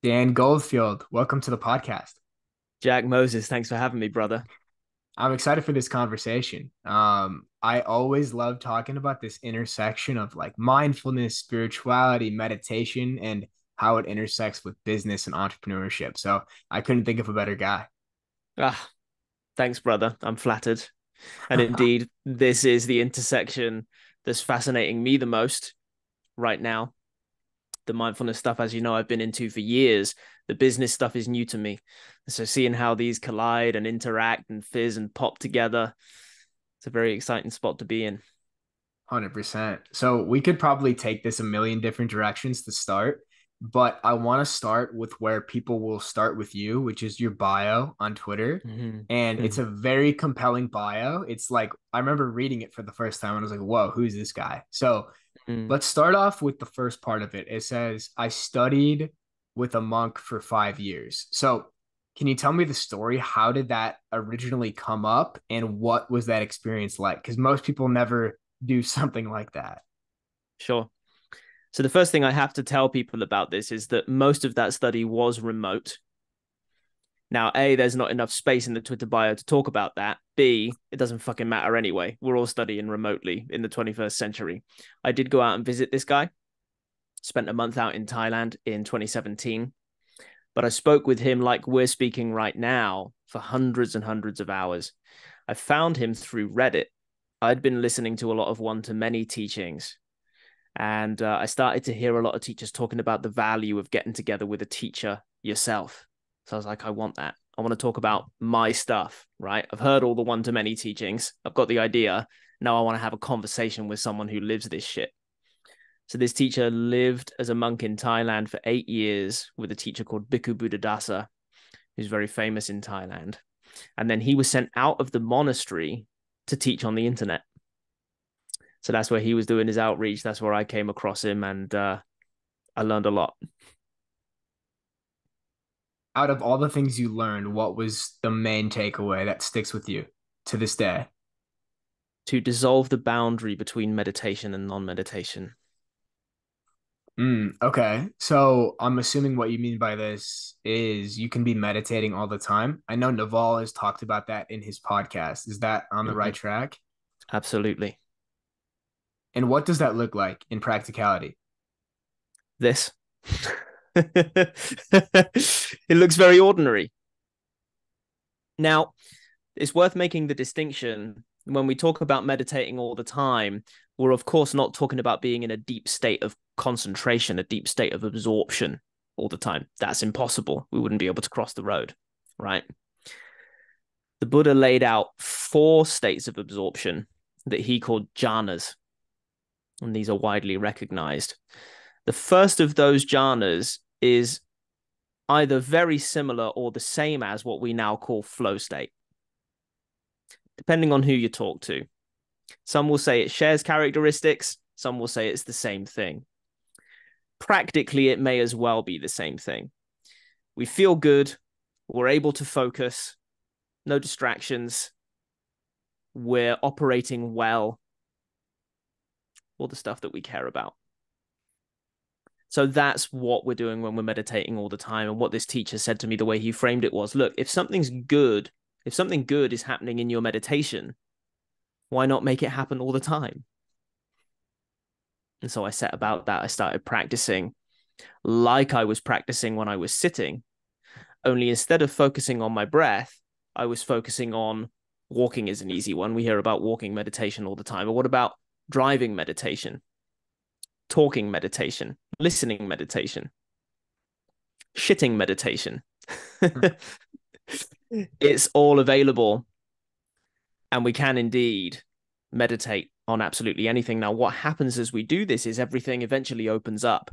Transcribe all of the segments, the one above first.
Dan Goldfield, welcome to the podcast. Jack Moses, thanks for having me, brother. I'm excited for this conversation. Um, I always love talking about this intersection of like mindfulness, spirituality, meditation, and how it intersects with business and entrepreneurship. So I couldn't think of a better guy. Ah, thanks, brother. I'm flattered. And indeed, this is the intersection that's fascinating me the most right now the mindfulness stuff, as you know, I've been into for years. The business stuff is new to me. So seeing how these collide and interact and fizz and pop together, it's a very exciting spot to be in. 100%. So we could probably take this a million different directions to start, but I want to start with where people will start with you, which is your bio on Twitter. Mm-hmm. And mm-hmm. it's a very compelling bio. It's like, I remember reading it for the first time and I was like, whoa, who's this guy? So Mm. Let's start off with the first part of it. It says, I studied with a monk for five years. So, can you tell me the story? How did that originally come up and what was that experience like? Because most people never do something like that. Sure. So, the first thing I have to tell people about this is that most of that study was remote. Now, A, there's not enough space in the Twitter bio to talk about that. B, it doesn't fucking matter anyway. We're all studying remotely in the 21st century. I did go out and visit this guy, spent a month out in Thailand in 2017. But I spoke with him like we're speaking right now for hundreds and hundreds of hours. I found him through Reddit. I'd been listening to a lot of one to many teachings. And uh, I started to hear a lot of teachers talking about the value of getting together with a teacher yourself so I was like, I want that. I want to talk about my stuff, right? I've heard all the one to many teachings. I've got the idea. Now I want to have a conversation with someone who lives this shit. So this teacher lived as a monk in Thailand for eight years with a teacher called Bhikkhu Buddhadasa, who's very famous in Thailand. And then he was sent out of the monastery to teach on the internet. So that's where he was doing his outreach. That's where I came across him and uh, I learned a lot out of all the things you learned, what was the main takeaway that sticks with you to this day? To dissolve the boundary between meditation and non meditation. Mm, okay. So I'm assuming what you mean by this is you can be meditating all the time. I know Naval has talked about that in his podcast. Is that on the mm-hmm. right track? Absolutely. And what does that look like in practicality? This. it looks very ordinary. Now, it's worth making the distinction when we talk about meditating all the time. We're, of course, not talking about being in a deep state of concentration, a deep state of absorption all the time. That's impossible. We wouldn't be able to cross the road, right? The Buddha laid out four states of absorption that he called jhanas, and these are widely recognized. The first of those jhanas is either very similar or the same as what we now call flow state, depending on who you talk to. Some will say it shares characteristics, some will say it's the same thing. Practically, it may as well be the same thing. We feel good, we're able to focus, no distractions, we're operating well, all the stuff that we care about. So that's what we're doing when we're meditating all the time. And what this teacher said to me, the way he framed it was look, if something's good, if something good is happening in your meditation, why not make it happen all the time? And so I set about that. I started practicing like I was practicing when I was sitting, only instead of focusing on my breath, I was focusing on walking is an easy one. We hear about walking meditation all the time. But what about driving meditation? Talking meditation, listening meditation, shitting meditation. Hmm. it's all available. And we can indeed meditate on absolutely anything. Now, what happens as we do this is everything eventually opens up.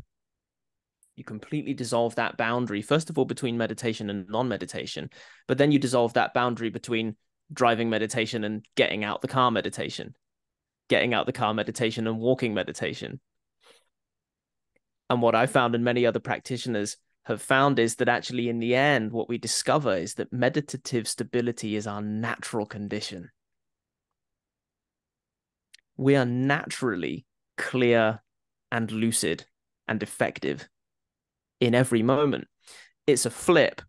You completely dissolve that boundary, first of all, between meditation and non meditation, but then you dissolve that boundary between driving meditation and getting out the car meditation, getting out the car meditation and walking meditation. And what I found and many other practitioners have found is that actually, in the end, what we discover is that meditative stability is our natural condition. We are naturally clear and lucid and effective in every moment. It's a flip.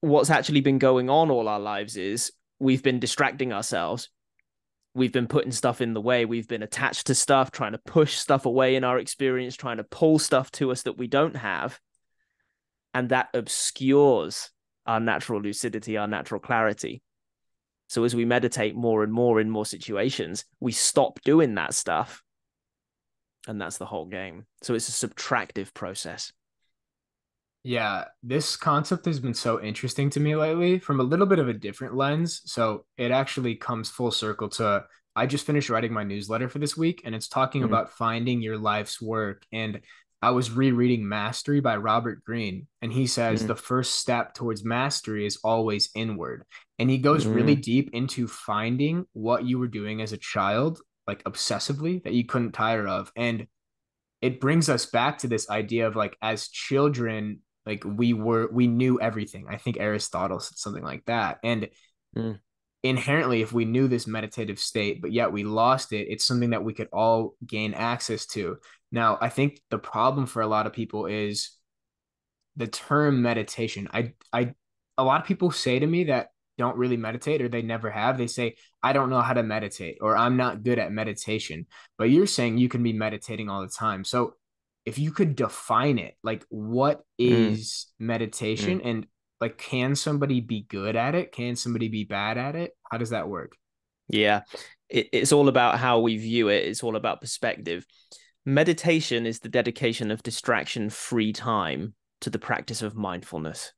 What's actually been going on all our lives is we've been distracting ourselves. We've been putting stuff in the way. We've been attached to stuff, trying to push stuff away in our experience, trying to pull stuff to us that we don't have. And that obscures our natural lucidity, our natural clarity. So as we meditate more and more in more situations, we stop doing that stuff. And that's the whole game. So it's a subtractive process. Yeah, this concept has been so interesting to me lately from a little bit of a different lens. So it actually comes full circle to I just finished writing my newsletter for this week and it's talking mm-hmm. about finding your life's work. And I was rereading Mastery by Robert Greene, and he says mm-hmm. the first step towards mastery is always inward. And he goes mm-hmm. really deep into finding what you were doing as a child, like obsessively, that you couldn't tire of. And it brings us back to this idea of like, as children, like we were we knew everything. I think aristotle said something like that. And mm. inherently if we knew this meditative state but yet we lost it it's something that we could all gain access to. Now i think the problem for a lot of people is the term meditation. I i a lot of people say to me that don't really meditate or they never have. They say i don't know how to meditate or i'm not good at meditation. But you're saying you can be meditating all the time. So if you could define it, like what mm. mm. meditation mm. and like can somebody be good at it? Can somebody be bad at it? How does that work? Yeah. It, it's all about how we view it. It's all about perspective. Meditation is the dedication of distraction free time to the practice of mindfulness.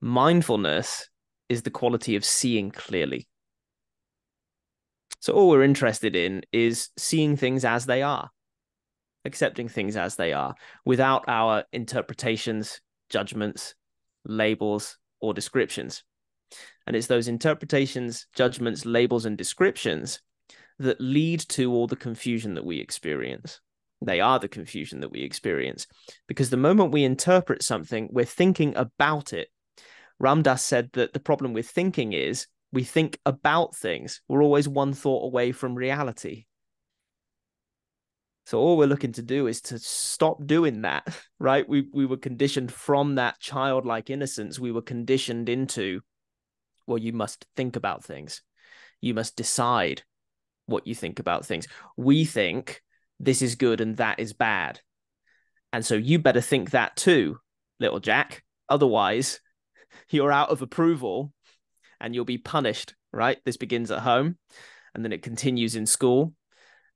Mindfulness is the quality of seeing clearly. So, all we're interested in is seeing things as they are accepting things as they are without our interpretations, judgments, labels, or descriptions. And it's those interpretations, judgments, labels, and descriptions that lead to all the confusion that we experience. They are the confusion that we experience because the moment we interpret something, we're thinking about it. Ram Dass said that the problem with thinking is we think about things. We're always one thought away from reality. So all we're looking to do is to stop doing that, right? We we were conditioned from that childlike innocence. We were conditioned into, well, you must think about things. You must decide what you think about things. We think this is good and that is bad. And so you better think that too, little Jack. Otherwise, you're out of approval and you'll be punished, right? This begins at home and then it continues in school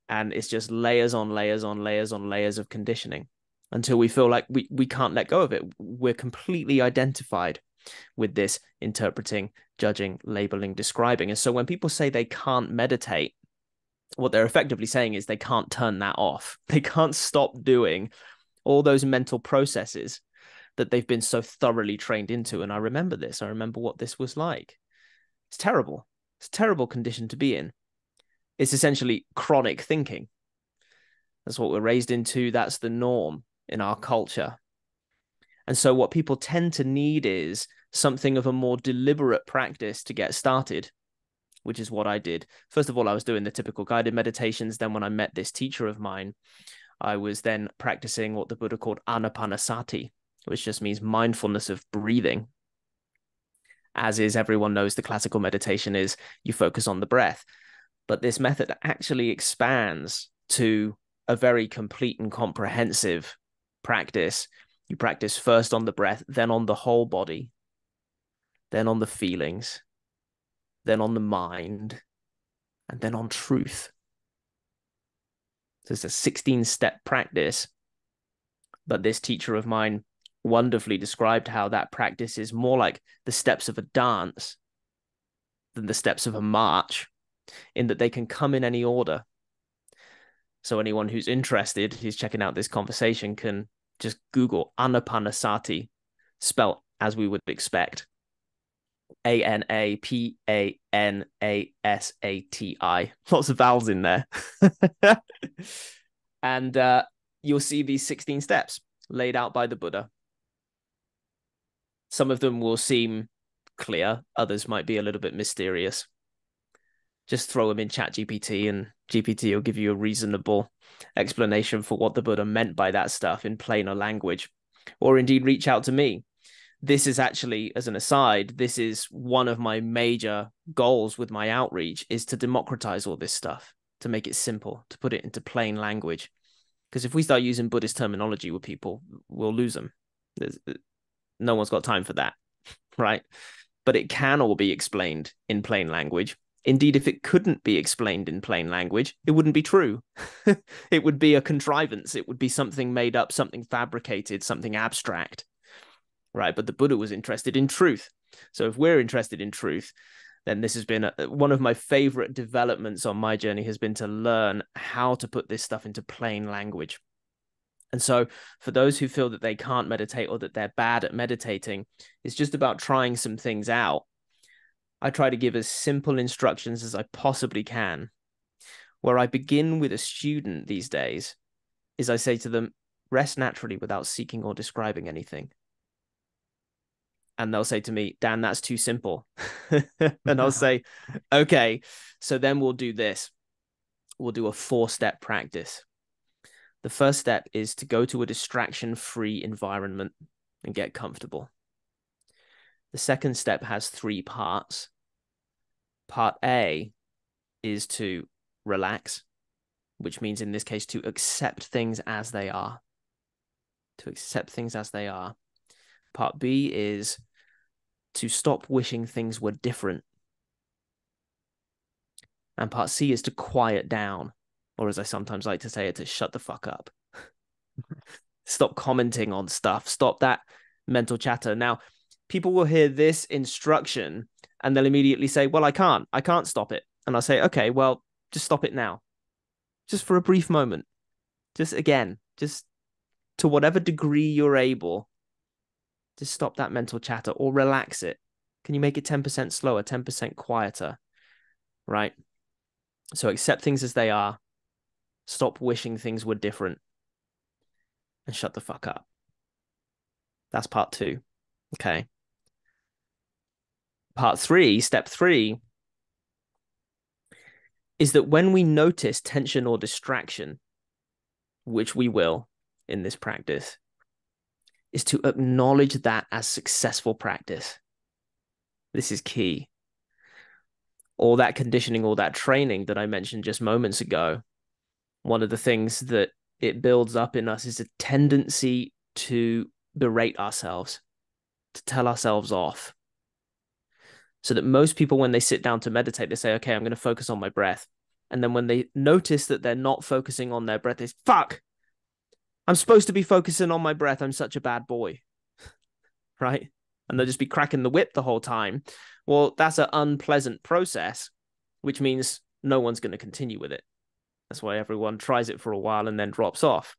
and it's just layers on layers on layers on layers of conditioning until we feel like we, we can't let go of it. We're completely identified with this interpreting judging labeling describing. And so when people say they can't meditate what they're effectively saying is they can't turn that off. They can't stop doing all those mental processes that they've been so thoroughly trained into. And i remember this. I remember what this was like. It's terrible. It's a terrible condition to be in it's essentially chronic thinking. That's what we're raised into. That's the norm in our culture. And so, what people tend to need is something of a more deliberate practice to get started, which is what I did. First of all, I was doing the typical guided meditations. Then, when I met this teacher of mine, I was then practicing what the Buddha called anapanasati, which just means mindfulness of breathing. As is, everyone knows the classical meditation is you focus on the breath but this method actually expands to a very complete and comprehensive practice. You practice first on the breath, then on the whole body, then on the feelings, then on the mind, and then on truth. So it's a 16 step practice. But this teacher of mine wonderfully described how that practice is more like the steps of a dance than the steps of a march in that they can come in any order. So anyone who's interested, who's checking out this conversation, can just Google Anapanasati, spelt as we would expect. A N A P A N A S A T I. Lots of vowels in there. and uh, you'll see these 16 steps laid out by the Buddha. Some of them will seem clear, others might be a little bit mysterious just throw them in chat gpt and GPT will give you a reasonable explanation for what the Buddha meant by that stuff in plainer language, or indeed reach out to me. This is actually, as an aside, this is one of my major goals with my outreach is to democratize all this stuff, to make it simple, to put it into plain language. Because if we start using Buddhist terminology with people, we'll lose them. There's, uh, no one's got time for that, right? But it can all be explained in plain language Indeed, if it couldn't be explained in plain language, it wouldn't be true. it would be a contrivance. It would be something made up, something fabricated, something abstract. Right. But the Buddha was interested in truth. So if we're interested in truth, then this has been a, one of my favorite developments on my journey has been to learn how to put this stuff into plain language. And so, for those who feel that they can't meditate or that they're bad at meditating, it's just about trying some things out I try to give as simple instructions as I possibly can. Where I begin with a student these days is I say to them, rest naturally without seeking or describing anything. And they'll say to me, Dan, that's too simple. and I'll say, okay, so then we'll do this. We'll do a four step practice. The first step is to go to a distraction free environment and get comfortable. The second step has three parts. Part A is to relax, which means in this case to accept things as they are. To accept things as they are. Part B is to stop wishing things were different. And part C is to quiet down, or as I sometimes like to say it, to shut the fuck up. Stop commenting on stuff. Stop that mental chatter. Now, people will hear this instruction and they'll immediately say, Well, I can't, I can't stop it. And I'll say, Okay, well, just stop it now. Just for a brief moment. Just again, just to whatever degree you're able, just stop that mental chatter or relax it. Can you make it 10% slower, 10% quieter? Right? So accept things as they are. Stop wishing things were different. And shut the fuck up. That's part two. Okay part three, step three, is that when we notice tension or distraction, which we will in this practice, is to acknowledge that as successful practice. This is key. All that conditioning, all that training that I mentioned just moments ago, one of the things that it builds up in us is a tendency to berate ourselves, to tell ourselves off, so that most people, when they sit down to meditate, they say, okay, I'm going to focus on my breath. And then when they notice that they're not focusing on their breath, they fuck, I'm supposed to be focusing on my breath. I'm such a bad boy. right. And they'll just be cracking the whip the whole time. Well, that's an unpleasant process, which means no one's going to continue with it. That's why everyone tries it for a while and then drops off.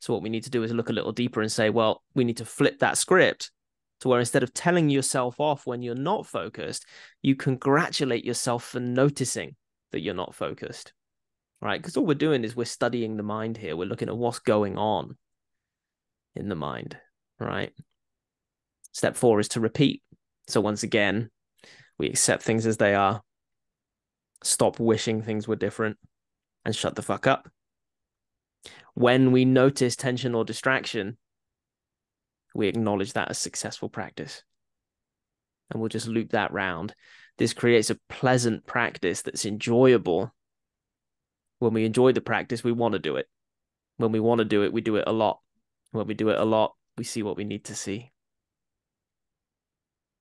So, what we need to do is look a little deeper and say, well, we need to flip that script to where instead of telling yourself off when you're not focused, you congratulate yourself for noticing that you're not focused, right? Because all we're doing is we're studying the mind here. We're looking at what's going on in the mind, right? Step four is to repeat. So once again, we accept things as they are, stop wishing things were different, and shut the fuck up. When we notice tension or distraction, we acknowledge that as successful practice. And we'll just loop that round. This creates a pleasant practice that's enjoyable. When we enjoy the practice, we want to do it. When we want to do it, we do it a lot. When we do it a lot, we see what we need to see.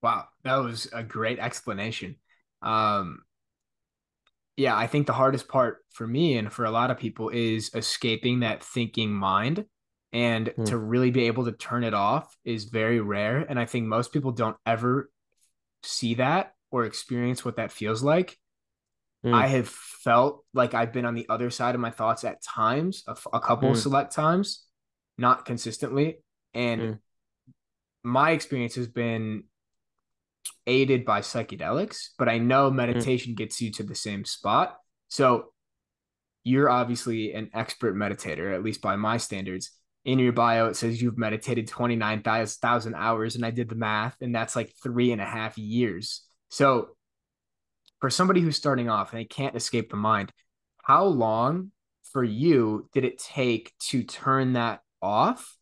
Wow, that was a great explanation. Um, yeah, I think the hardest part for me and for a lot of people is escaping that thinking mind and mm. to really be able to turn it off is very rare and i think most people don't ever see that or experience what that feels like mm. i have felt like i've been on the other side of my thoughts at times a, a couple mm. select times not consistently and hmm. my experience has been aided by psychedelics but i know hmm. meditation gets you to the same spot so you're obviously an expert meditator at least by my standards in your bio it says you've meditated 29,000 hours and I did the math and that's like three and a half years. So for somebody who's starting off and they can't escape the mind, how long for you did it take to turn that off?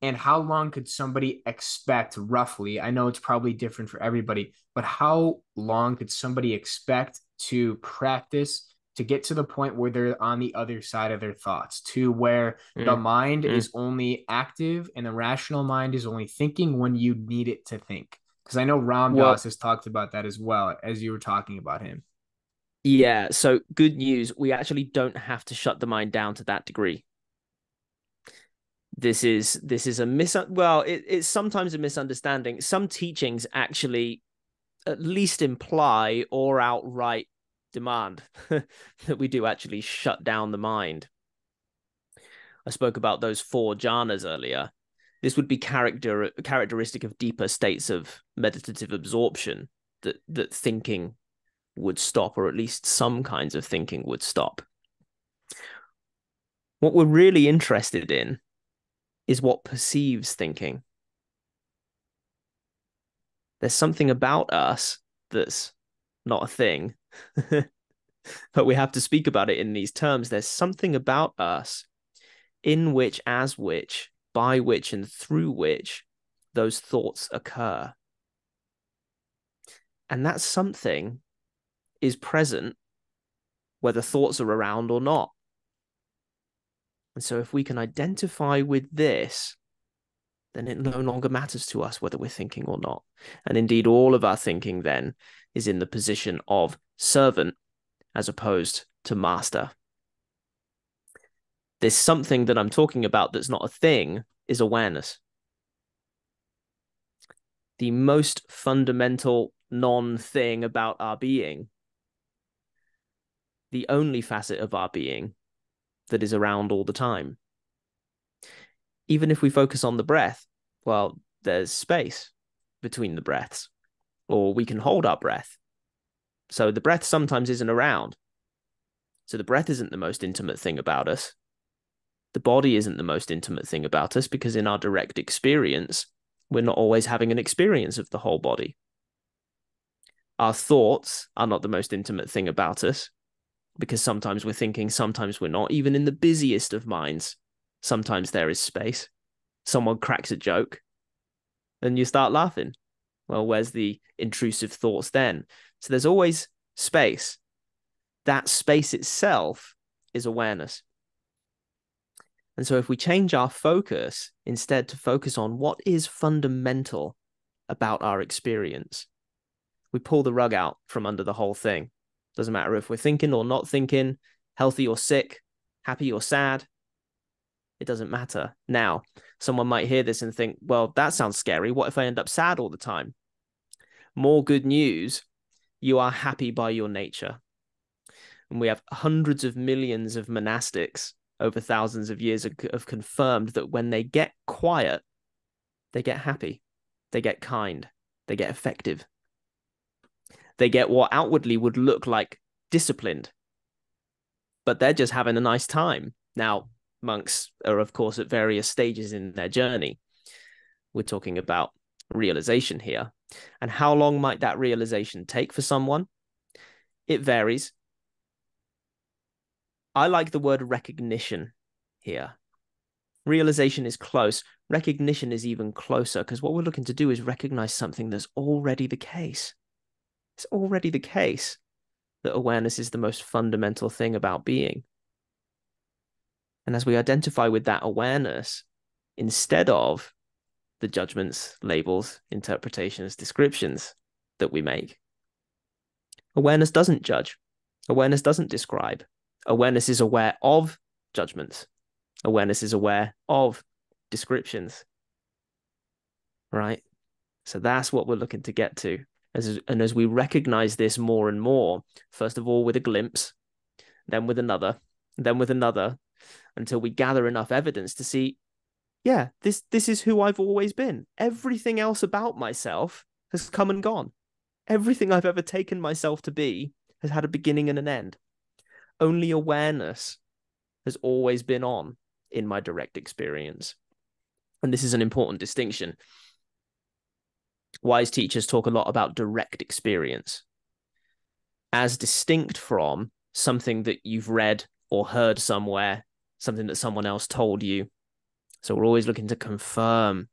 And how long could somebody expect roughly? I know it's probably different for everybody, but how long could somebody expect to practice to get to the point where they're on the other side of their thoughts, to where mm. the mind mm. is only active and the rational mind is only thinking when you need it to think? Because I know Ram well, Dass has talked about that as well as you were talking about him. Yeah. So good news. We actually don't have to shut the mind down to that degree. This is this is a mis well, it, it's sometimes a misunderstanding. Some teachings actually at least imply or outright demand that we do actually shut down the mind. I spoke about those four jhanas earlier. This would be character characteristic of deeper states of meditative absorption that that thinking would stop, or at least some kinds of thinking would stop. What we're really interested in is what perceives thinking. There's something about us that's not a thing, but we have to speak about it in these terms. There's something about us in which, as which, by which, and through which those thoughts occur. And that something is present whether thoughts are around or not. And so, if we can identify with this, then it no longer matters to us whether we're thinking or not. And indeed, all of our thinking then is in the position of servant as opposed to master. There's something that I'm talking about that's not a thing is awareness. The most fundamental non thing about our being the only facet of our being that is around all the time. Even if we focus on the breath, well, there's space between the breaths, or we can hold our breath. So the breath sometimes isn't around. So the breath isn't the most intimate thing about us. The body isn't the most intimate thing about us because in our direct experience, we're not always having an experience of the whole body. Our thoughts are not the most intimate thing about us because sometimes we're thinking, sometimes we're not. Even in the busiest of minds, sometimes there is space. Someone cracks a joke and you start laughing. Well, where's the intrusive thoughts then? So there's always space. That space itself is awareness. And so if we change our focus instead to focus on what is fundamental about our experience, we pull the rug out from under the whole thing. Doesn't matter if we're thinking or not thinking, healthy or sick, happy or sad. It doesn't matter. Now, someone might hear this and think, well, that sounds scary. What if I end up sad all the time? More good news you are happy by your nature. And we have hundreds of millions of monastics over thousands of years have confirmed that when they get quiet, they get happy, they get kind, they get effective they get what outwardly would look like disciplined, but they're just having a nice time. Now, monks are, of course, at various stages in their journey. We're talking about realization here. And how long might that realization take for someone? It varies. I like the word recognition here. Realization is close. Recognition is even closer because what we're looking to do is recognize something that's already the case it's already the case that awareness is the most fundamental thing about being. And as we identify with that awareness, instead of the judgments, labels, interpretations, descriptions that we make, awareness doesn't judge. Awareness doesn't describe. Awareness is aware of judgments. Awareness is aware of descriptions. Right? So that's what we're looking to get to as, and as we recognize this more and more, first of all with a glimpse, then with another, then with another, until we gather enough evidence to see, yeah, this this is who I've always been. Everything else about myself has come and gone. Everything I've ever taken myself to be has had a beginning and an end. Only awareness has always been on in my direct experience. And this is an important distinction wise teachers talk a lot about direct experience as distinct from something that you've read or heard somewhere, something that someone else told you. So we're always looking to confirm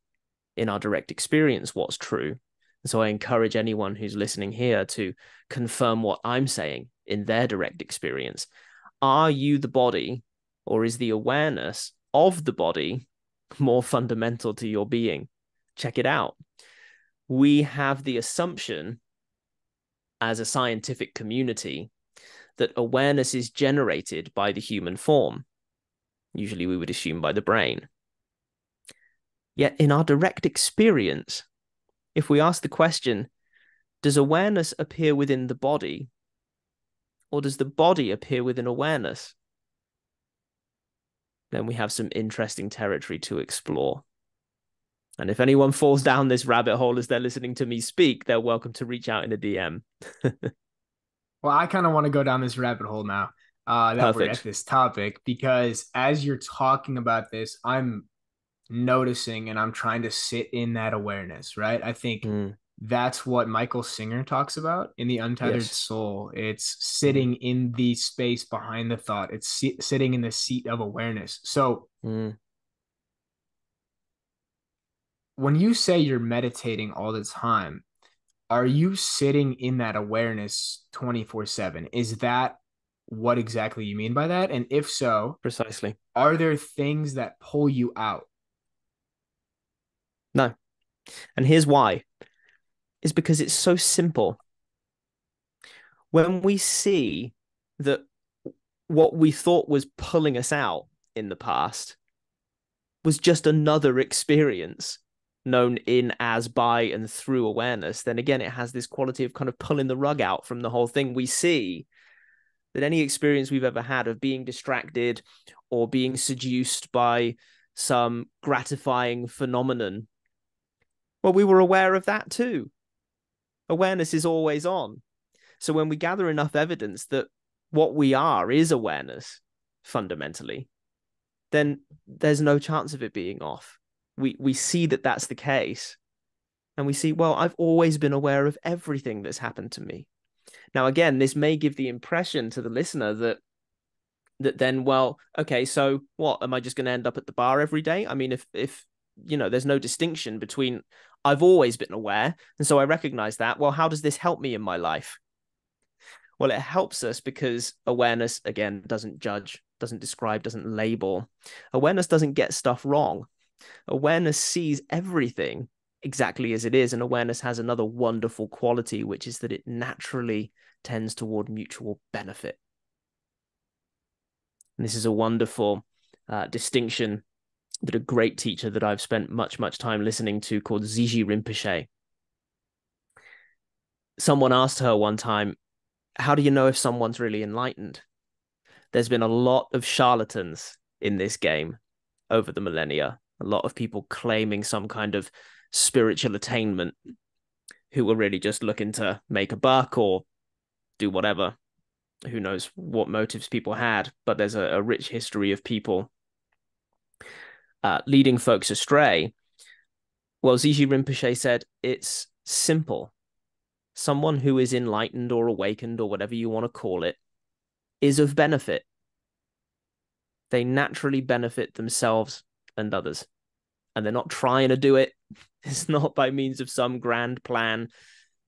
in our direct experience what's true. And so I encourage anyone who's listening here to confirm what I'm saying in their direct experience. Are you the body, or is the awareness of the body more fundamental to your being? Check it out. We have the assumption as a scientific community that awareness is generated by the human form. Usually we would assume by the brain. Yet in our direct experience, if we ask the question, does awareness appear within the body or does the body appear within awareness? Then we have some interesting territory to explore. And if anyone falls down this rabbit hole as they're listening to me speak, they're welcome to reach out in a DM. well, I kind of want to go down this rabbit hole now uh, that Perfect. we're at this topic because as you're talking about this, I'm noticing and I'm trying to sit in that awareness, right? I think mm. that's what Michael Singer talks about in The Untethered yes. Soul. It's sitting mm. in the space behind the thought, it's si- sitting in the seat of awareness. So, mm. when you say you're meditating all the time, are you sitting in that awareness 24 7? Is that what exactly you mean by that? And if so, precisely, are there things that pull you out? No. And here's why is because it's so simple. When we see that what we thought was pulling us out in the past was just another experience known in as by and through awareness, then again, it has this quality of kind of pulling the rug out from the whole thing. We see that any experience we've ever had of being distracted or being seduced by some gratifying phenomenon well, we were aware of that too. Awareness is always on. So when we gather enough evidence that what we are is awareness fundamentally, then there's no chance of it being off. We we see that that's the case. And we see, well, I've always been aware of everything that's happened to me. Now, again, this may give the impression to the listener that that then, well, okay, so what? Am I just going to end up at the bar every day? I mean, if if you know, there's no distinction between I've always been aware. And so I recognize that. Well, how does this help me in my life? Well, it helps us because awareness, again, doesn't judge, doesn't describe, doesn't label. Awareness doesn't get stuff wrong. Awareness sees everything exactly as it is. And awareness has another wonderful quality, which is that it naturally tends toward mutual benefit. And this is a wonderful uh, distinction that a great teacher that I've spent much, much time listening to called Ziji Rinpoche. Someone asked her one time, How do you know if someone's really enlightened? There's been a lot of charlatans in this game over the millennia, a lot of people claiming some kind of spiritual attainment who were really just looking to make a buck or do whatever. Who knows what motives people had, but there's a, a rich history of people uh, leading folks astray. Well, Ziji Rinpoche said it's simple. Someone who is enlightened or awakened or whatever you want to call it is of benefit. They naturally benefit themselves and others. And they're not trying to do it. It's not by means of some grand plan.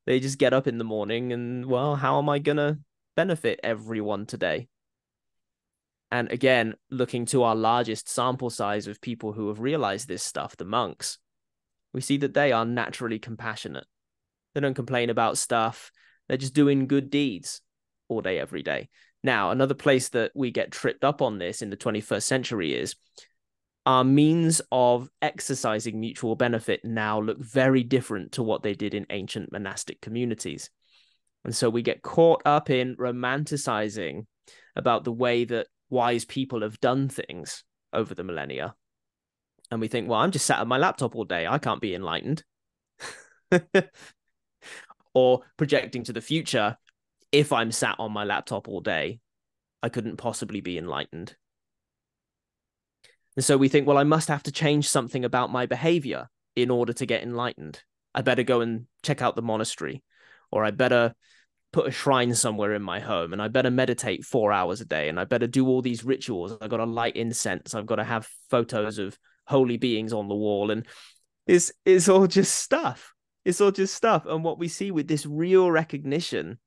They just get up in the morning and, well, how am I going to benefit everyone today? And again, looking to our largest sample size of people who have realized this stuff, the monks, we see that they are naturally compassionate. They don't complain about stuff, they're just doing good deeds all day, every day. Now, another place that we get tripped up on this in the 21st century is our means of exercising mutual benefit now look very different to what they did in ancient monastic communities. And so we get caught up in romanticizing about the way that wise people have done things over the millennia. And we think, well, I'm just sat at my laptop all day. I can't be enlightened. or projecting to the future, if I'm sat on my laptop all day, I couldn't possibly be enlightened. And so we think, well, I must have to change something about my behavior in order to get enlightened. I better go and check out the monastery, or I better put a shrine somewhere in my home and I better meditate four hours a day and I better do all these rituals. I've got to light incense. I've got to have photos of holy beings on the wall. And it's it's all just stuff. It's all just stuff. And what we see with this real recognition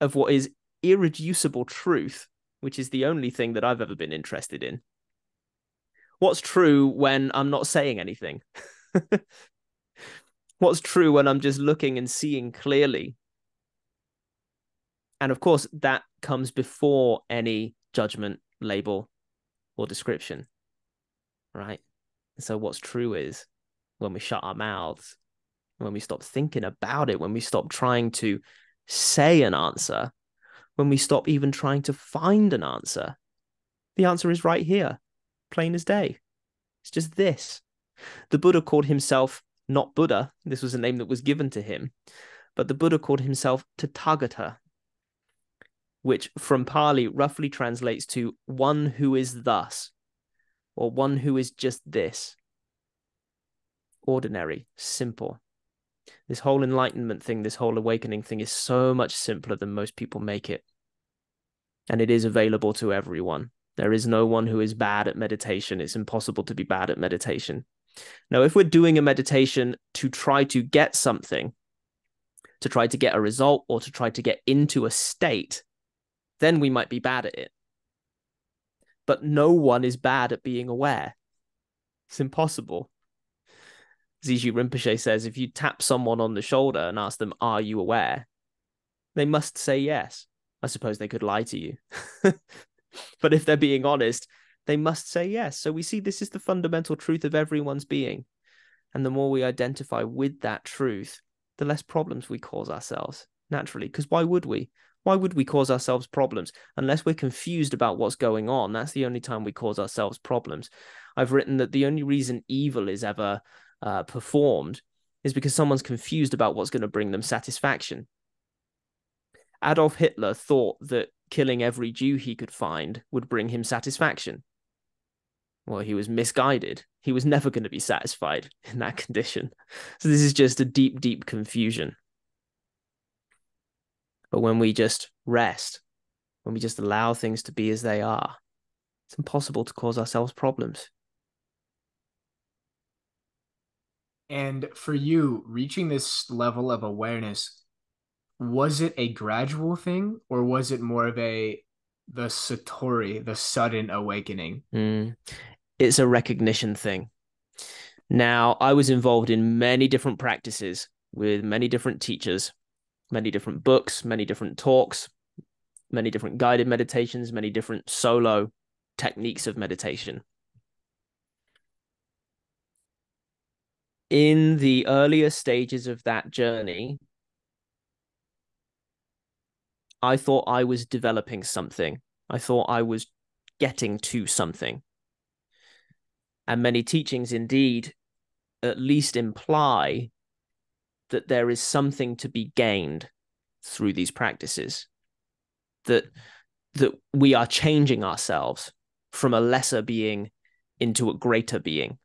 of what is irreducible truth, which is the only thing that I've ever been interested in. What's true when I'm not saying anything? What's true when I'm just looking and seeing clearly and of course, that comes before any judgment, label, or description. Right. So, what's true is when we shut our mouths, when we stop thinking about it, when we stop trying to say an answer, when we stop even trying to find an answer, the answer is right here, plain as day. It's just this. The Buddha called himself not Buddha. This was a name that was given to him. But the Buddha called himself Tathagata, which from Pali roughly translates to one who is thus, or one who is just this. Ordinary, simple. This whole enlightenment thing, this whole awakening thing is so much simpler than most people make it. And it is available to everyone. There is no one who is bad at meditation. It's impossible to be bad at meditation. Now, if we're doing a meditation to try to get something, to try to get a result, or to try to get into a state, then we might be bad at it. But no one is bad at being aware. It's impossible. Ziji Rinpoche says if you tap someone on the shoulder and ask them, Are you aware? They must say yes. I suppose they could lie to you. but if they're being honest, they must say yes. So we see this is the fundamental truth of everyone's being. And the more we identify with that truth, the less problems we cause ourselves naturally. Because why would we? Why would we cause ourselves problems? Unless we're confused about what's going on, that's the only time we cause ourselves problems. I've written that the only reason evil is ever uh, performed is because someone's confused about what's going to bring them satisfaction. Adolf Hitler thought that killing every Jew he could find would bring him satisfaction. Well, he was misguided. He was never going to be satisfied in that condition. So, this is just a deep, deep confusion. But when we just rest, when we just allow things to be as they are, it's impossible to cause ourselves problems. And for you, reaching this level of awareness, was it a gradual thing or was it more of a the satori, the sudden awakening? Mm. It's a recognition thing. Now, I was involved in many different practices with many different teachers many different books, many different talks, many different guided meditations, many different solo techniques of meditation. In the earlier stages of that journey, I thought I was developing something. I thought I was getting to something. And many teachings indeed at least imply that there is something to be gained through these practices that that we are changing ourselves from a lesser being into a greater being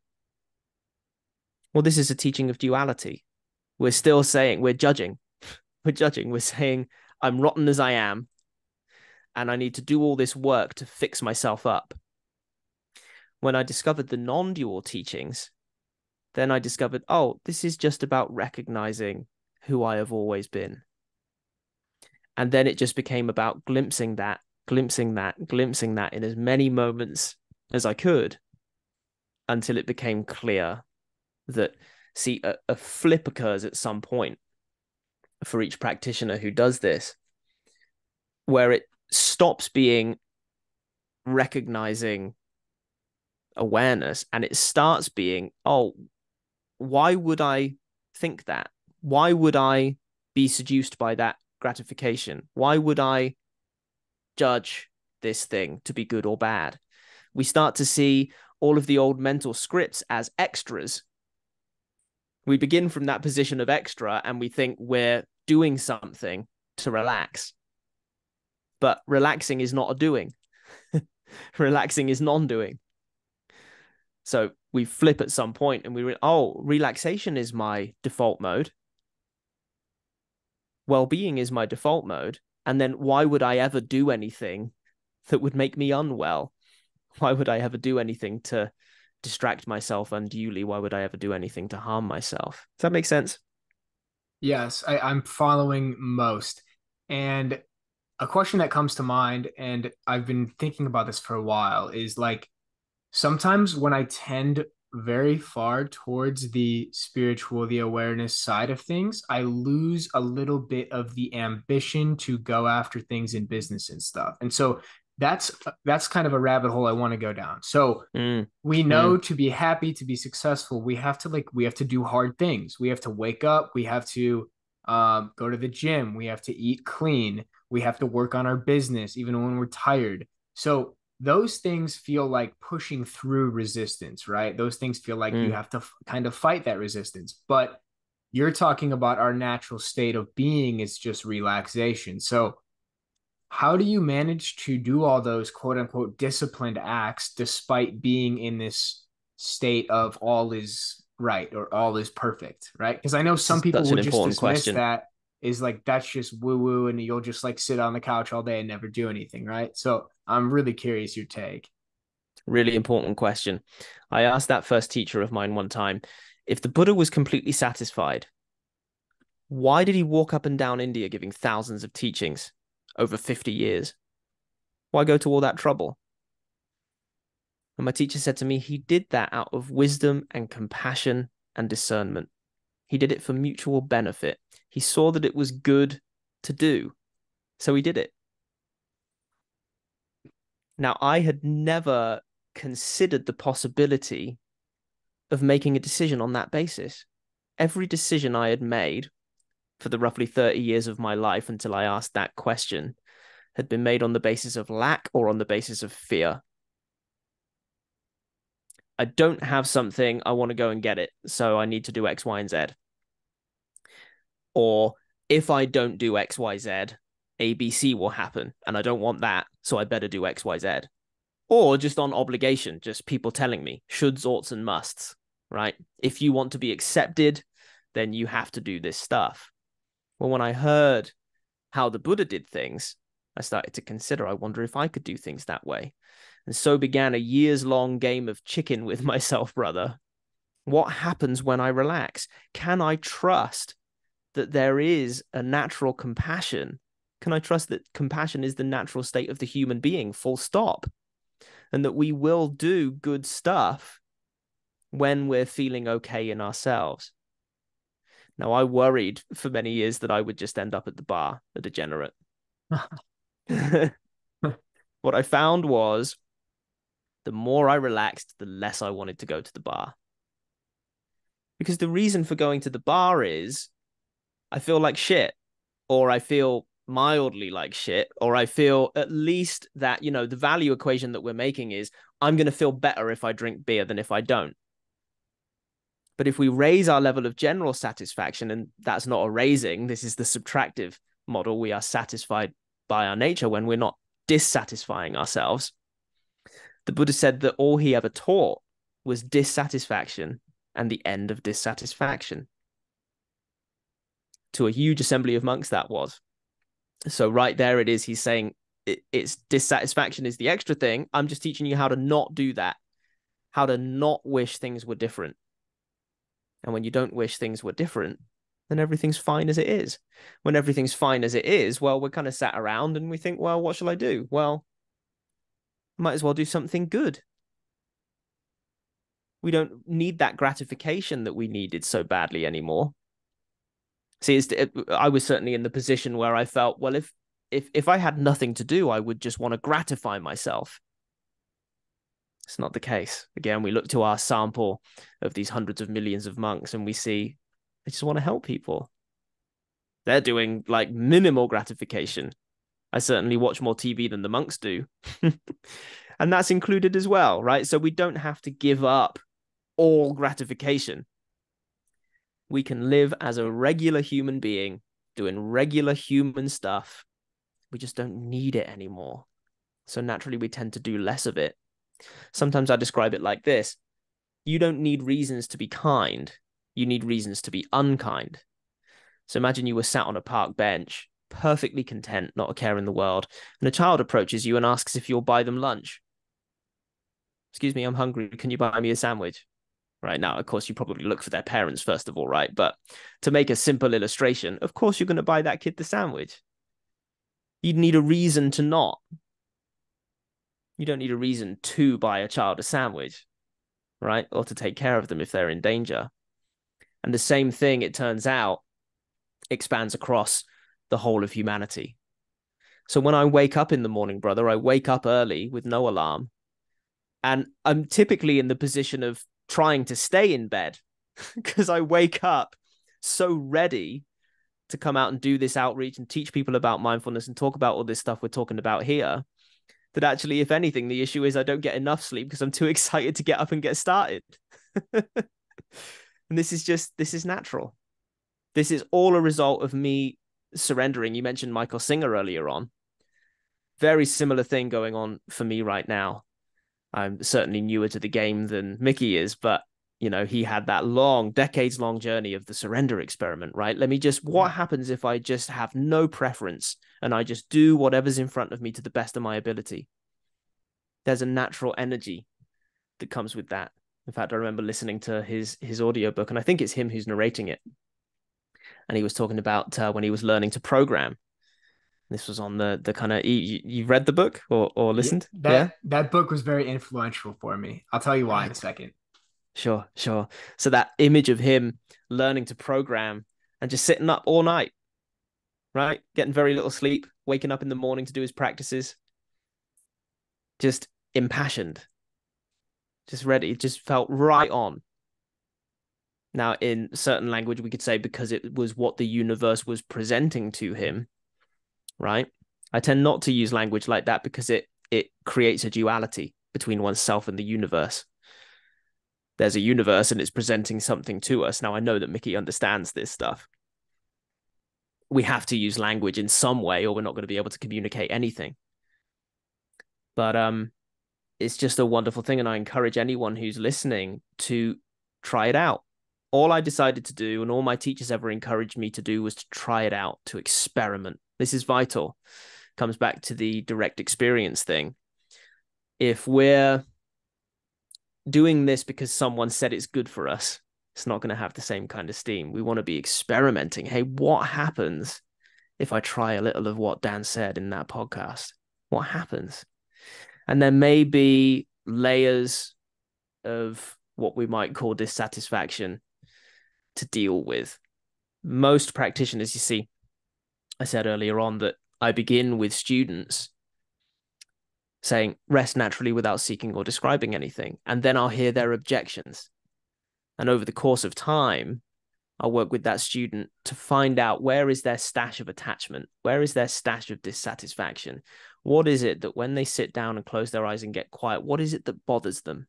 well this is a teaching of duality we're still saying we're judging we're judging we're saying i'm rotten as i am and i need to do all this work to fix myself up when i discovered the non-dual teachings then I discovered, oh, this is just about recognizing who I have always been. And then it just became about glimpsing that, glimpsing that, glimpsing that in as many moments as I could until it became clear that, see, a, a flip occurs at some point for each practitioner who does this, where it stops being recognizing awareness and it starts being, oh, why would I think that? Why would I be seduced by that gratification? Why would I judge this thing to be good or bad? We start to see all of the old mental scripts as extras. We begin from that position of extra and we think we're doing something to relax. But relaxing is not a doing, relaxing is non doing. So we flip at some point and we re- oh relaxation is my default mode well being is my default mode. And then why would I ever do anything that would make me unwell? Why would I ever do anything to distract myself unduly? Why would I ever do anything to harm myself? Does that make sense? Yes, I, I'm following most. And a question that comes to mind, and I've been thinking about this for a while, is like sometimes when I tend very far towards the spiritual, the awareness side of things, I lose a little bit of the ambition to go after things in business and stuff. And so that's that's kind of a rabbit hole I want to go down. So mm. we know mm. to be happy, to be successful, we have to like we have to do hard things. We have to wake up, we have to um, go to the gym, we have to eat clean, we have to work on our business even when we're tired. So those things feel like pushing through resistance, right? Those things feel like mm. you have to f- kind of fight that resistance. But you're talking about our natural state of being is just relaxation. So how do you manage to do all those quote unquote disciplined acts despite being in this state of all is right or all is perfect, right? Because I know some people would just dismiss question. that is like that's just woo woo and you'll just like sit on the couch all day and never do anything, right? So I'm really curious your take. Really important question. I asked that first teacher of mine one time if the Buddha was completely satisfied, why did he walk up and down India giving thousands of teachings? Over 50 years. Why go to all that trouble? And my teacher said to me, he did that out of wisdom and compassion and discernment. He did it for mutual benefit. He saw that it was good to do. So he did it. Now, I had never considered the possibility of making a decision on that basis. Every decision I had made for the roughly 30 years of my life until I asked that question had been made on the basis of lack or on the basis of fear. I don't have something, I want to go and get it. So I need to do X, Y, and Z. Or if I don't do X, Y, Z, ABC will happen. And I don't want that. So I better do X, Y, Z. Or just on obligation, just people telling me shoulds, oughts, and musts, right? If you want to be accepted, then you have to do this stuff. Well, when I heard how the Buddha did things, I started to consider, I wonder if I could do things that way. And so began a years long game of chicken with myself, brother. What happens when I relax? Can I trust that there is a natural compassion? Can I trust that compassion is the natural state of the human being, full stop? And that we will do good stuff when we're feeling okay in ourselves. Now, I worried for many years that I would just end up at the bar, a degenerate. what I found was the more I relaxed, the less I wanted to go to the bar. Because the reason for going to the bar is I feel like shit, or I feel mildly like shit, or I feel at least that, you know, the value equation that we're making is I'm going to feel better if I drink beer than if I don't. But if we raise our level of general satisfaction, and that's not a raising, this is the subtractive model, we are satisfied by our nature when we're not dissatisfying ourselves. The Buddha said that all he ever taught was dissatisfaction and the end of dissatisfaction. To a huge assembly of monks, that was. So, right there it is. He's saying it, it's dissatisfaction is the extra thing. I'm just teaching you how to not do that, how to not wish things were different. And when you don't wish things were different, then everything's fine as it is. When everything's fine as it is, well, we're kind of sat around and we think, well, what shall I do? Well, might as well do something good. We don't need that gratification that we needed so badly anymore. See, it, I was certainly in the position where I felt, well, if if if I had nothing to do, I would just want to gratify myself. It's not the case. Again, we look to our sample of these hundreds of millions of monks and we see they just want to help people. They're doing like minimal gratification. I certainly watch more TV than the monks do. and that's included as well, right? So we don't have to give up all gratification. We can live as a regular human being doing regular human stuff. We just don't need it anymore. So naturally, we tend to do less of it Sometimes I describe it like this you don't need reasons to be kind, you need reasons to be unkind. So imagine you were sat on a park bench, perfectly content, not a care in the world, and a child approaches you and asks if you'll buy them lunch. Excuse me, I'm hungry. Can you buy me a sandwich? Right now, of course, you probably look for their parents first of all, right? But to make a simple illustration, of course, you're going to buy that kid the sandwich. You'd need a reason to not. You don't need a reason to buy a child a sandwich, right? Or to take care of them if they're in danger. And the same thing, it turns out, expands across the whole of humanity. So when I wake up in the morning, brother, I wake up early with no alarm. And I'm typically in the position of trying to stay in bed because I wake up so ready to come out and do this outreach and teach people about mindfulness and talk about all this stuff we're talking about here. That actually, if anything, the issue is I don't get enough sleep because I'm too excited to get up and get started. and this is just, this is natural. This is all a result of me surrendering. You mentioned Michael Singer earlier on. Very similar thing going on for me right now. I'm certainly newer to the game than Mickey is, but you know, he had that long, decades long journey of the surrender experiment, right? Let me just, what happens if I just have no preference and I just do whatever's in front of me to the best of my ability? There's a natural energy that comes with that. In fact, I remember listening to his his audiobook, and I think it's him who's narrating it. And he was talking about uh, when he was learning to program this was on the the kind of you, you read the book or or listened? Yeah, that yeah? that book was very influential for me. I'll tell you why right. in a second. Sure, sure. So that image of him learning to program and just sitting up all night, right? Getting very little sleep, waking up in the morning to do his practices. Just impassioned. Just ready, just felt right on. Now, in certain language, we could say because it was what the universe was presenting to him, right? I tend not to use language like that because it it creates a duality between oneself and the universe. There's a universe and it's presenting something to us. Now I know that Mickey understands this stuff. We have to use language in some way or we're not going to be able to communicate anything. But um it's just a wonderful thing and I encourage anyone who's listening to try it out. All I decided to do and all my teachers ever encouraged me to do was to try it out, to experiment, this is vital. Comes back to the direct experience thing. If we're doing this because someone said it's good for us, it's not going to have the same kind of steam. We want to be experimenting. Hey, what happens if I try a little of what Dan said in that podcast? What happens? And there may be layers of what we might call dissatisfaction to deal with. Most practitioners, you see, I said earlier on that I begin with students saying rest naturally without seeking or describing anything. And then I'll hear their objections. And over the course of time, I'll work with that student to find out where is their stash of attachment? Where is their stash of dissatisfaction? What is it that when they sit down and close their eyes and get quiet, what is it that bothers them?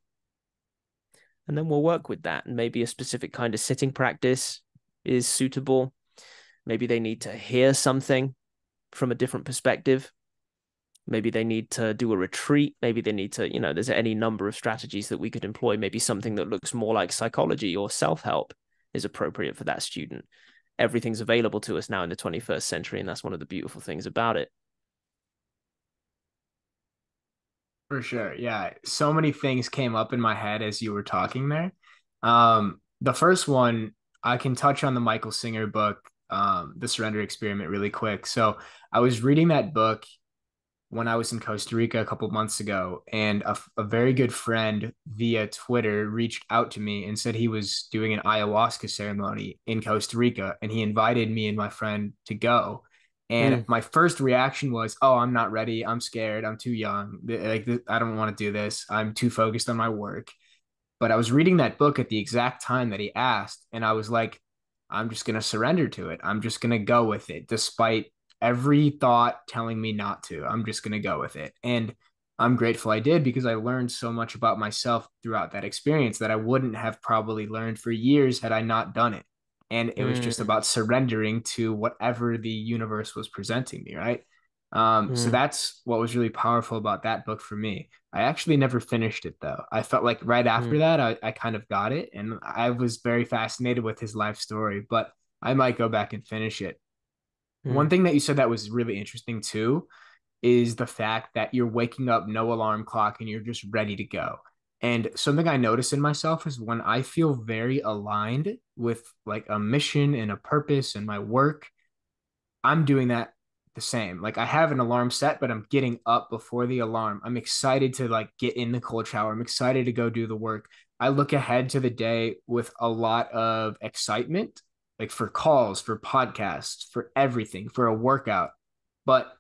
And then we'll work with that. And maybe a specific kind of sitting practice is suitable. Maybe they need to hear something from a different perspective. Maybe they need to do a retreat. Maybe they need to, you know, there's any number of strategies that we could employ. Maybe something that looks more like psychology or self help is appropriate for that student. Everything's available to us now in the 21st century. And that's one of the beautiful things about it. For sure. Yeah. So many things came up in my head as you were talking there. Um, the first one, I can touch on the Michael Singer book um, the surrender experiment really quick. So I was reading that book when I was in Costa Rica a couple months ago, and a, a, very good friend via Twitter reached out to me and said he was doing an ayahuasca ceremony in Costa Rica, and he invited me and my friend to go. And mm. my first reaction was, "Oh, I'm not ready. I'm scared. I'm too young. Like I don't want to do this. I'm too focused on my work." But I was reading that book at the exact time that he asked, and I was like, I'm just going to surrender to it. I'm just going to go with it despite every thought telling me not to. I'm just going to go with it. And I'm grateful I did because I learned so much about myself throughout that experience that I wouldn't have probably learned for years had I not done it. And it was just mm. about surrendering to whatever the universe was presenting me, right? Um, mm. So that's what was really powerful about that book for me. I actually never finished it though. I felt like right after mm. that, I, I kind of got it, and I was very fascinated with his life story. But I might go back and finish it. Mm. One thing that you said that was really interesting too is the fact that you're waking up no alarm clock and you're just ready to go. And something I notice in myself is when I feel very aligned with like a mission and a purpose and my work, I'm doing that the same. Like I have an alarm set, but I'm getting up before the alarm. I'm excited to like get in the cold shower. I'm excited to go do the work. I look ahead to the day with a lot of excitement, like for calls, for podcasts, for everything, for a workout. But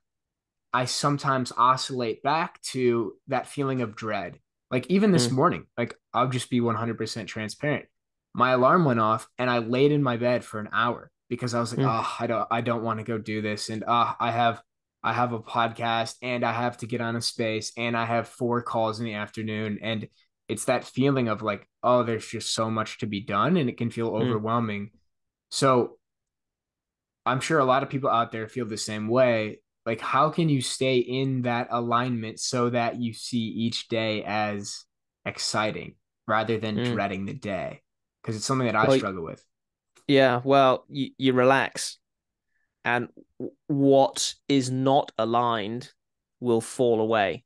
I sometimes oscillate back to that feeling of dread like even this mm. morning, like I'll just be 100% transparent. My alarm went off and I laid in my bed for an hour because I was like, mm. oh, I don't I don't want to go do this and uh I have I have a podcast and I have to get on a space and I have four calls in the afternoon and it's that feeling of like, oh, there's just so much to be done and it can feel mm. So I'm sure a lot of people out there feel the same way. Like how can you stay in that alignment so that you see each day as exciting rather than mm. dreading the day? Because it's something that i well, struggle with. Yeah well you, you relax. And what is not aligned will fall away.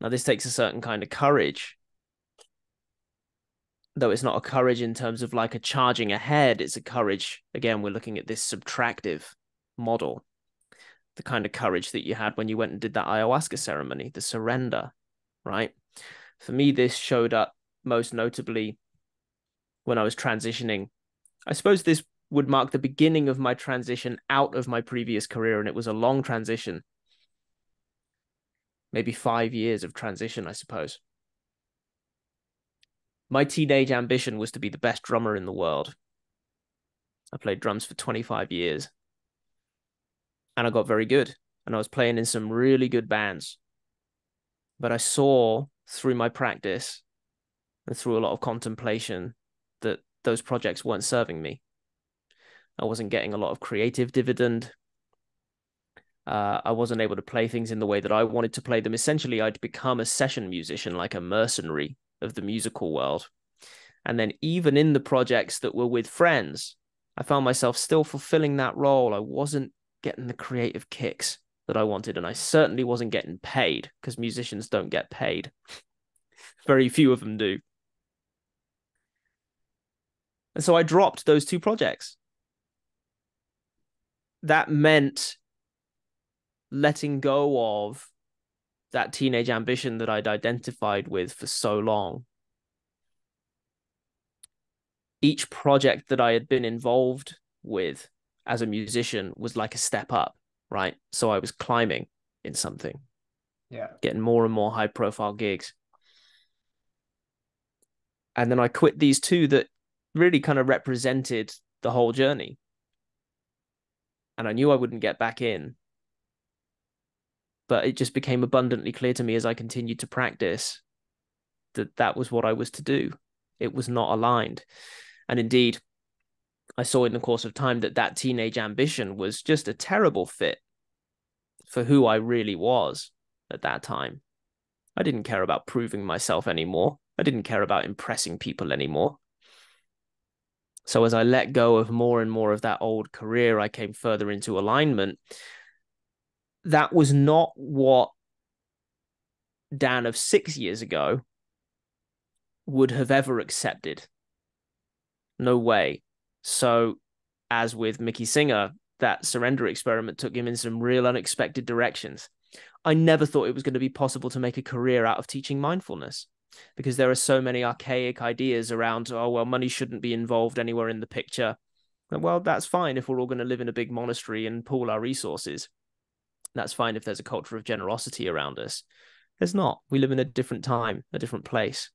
Now this takes a certain kind of courage though it's not a courage in terms of like a charging ahead it's a courage again we're looking at this subtractive model the kind of courage that you had when you went and did that ayahuasca ceremony, the surrender, right? For me, this showed up most notably when I was transitioning. I suppose this would mark the beginning of my transition out of my previous career, and it was a long transition. Maybe five years of transition, I suppose. My teenage ambition was to be the best drummer in the world. I played drums for 25 years and I got very good. And I was playing in some really good bands. But I saw through my practice and through a lot of contemplation that those projects weren't serving me. I wasn't getting a lot of creative dividend. Uh, I wasn't able to play things in the way that I wanted to play them. Essentially, I'd become a session musician, like a mercenary of the musical world. And then, even in the projects that were with friends, I found myself still fulfilling that role. I wasn't getting the creative kicks that I wanted, and I certainly wasn't getting paid because musicians don't get paid. Very few of them do. And so I dropped those two projects. That meant letting go of that teenage ambition that I'd identified with for so long. Each project that I had been involved with as a musician was like a step up, right? So I was climbing in something. Yeah. Getting more and more high profile gigs. And then I quit these two that really kind of represented the whole journey. And I knew I wouldn't get back in. But it just became abundantly clear to me as I continued to practice that that was what I was to do. It was not aligned. And indeed, I saw in the course of time that that teenage ambition was just a terrible fit for who I really was at that time. I didn't care about proving myself anymore. I didn't care about impressing people anymore. So as I let go of more and more of that old career, I came further into alignment. That was not what Dan of six years ago would have ever accepted. No way. So, as with Mickey Singer, that surrender experiment took him in some real unexpected directions. I never thought it was going to be possible to make a career out of teaching mindfulness because there are so many archaic ideas around, oh, well, money shouldn't be involved anywhere in the picture. Well, that's fine if we're all going to live in a big monastery and pool our resources. That's fine if there's a culture of generosity around us. There's not. We live in a different time, a different place.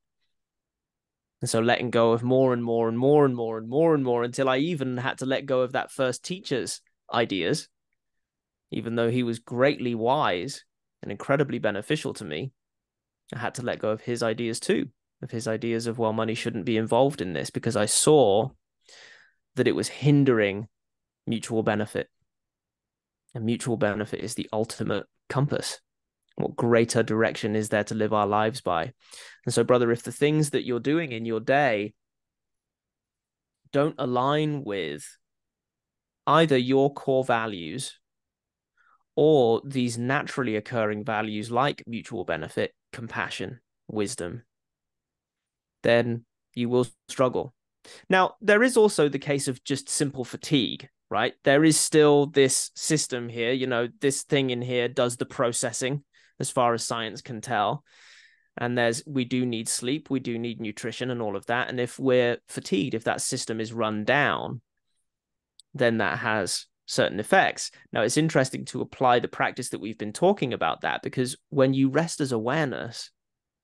And so letting go of more and more and more and more and more and more until I even had to let go of that first teacher's ideas, even though he was greatly wise and incredibly beneficial to me. I had to let go of his ideas too, of his ideas of, well, money shouldn't be involved in this because I saw that it was hindering mutual benefit. And mutual benefit is the ultimate compass what greater direction is there to live our lives by? And so, brother, if the things that you're doing in your day don't align with either your core values or these naturally occurring values like mutual benefit, compassion, wisdom, then you will struggle. Now, there is also the case of just simple fatigue, right? There is still this system here, you know, this thing in here does the processing as far as science can tell. And there's, we do need sleep, we do need nutrition and all of that. And if we're fatigued, if that system is run down, then that has certain effects. Now, it's interesting to apply the practice that we've been talking about that because when you rest as awareness,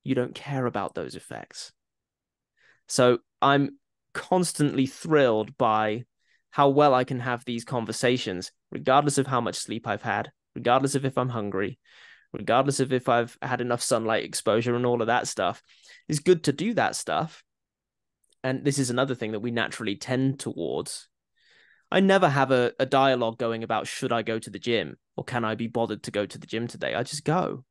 you don't care about those effects. So I'm constantly thrilled by how well I can have these conversations, regardless of how much sleep I've had, regardless of if I'm hungry, regardless of if I've had enough sunlight exposure and all of that stuff. It's good to do that stuff. And this is another thing that we naturally tend towards I never have a, a dialogue going about should I go to the gym or can I be bothered to go to the gym today? I just go.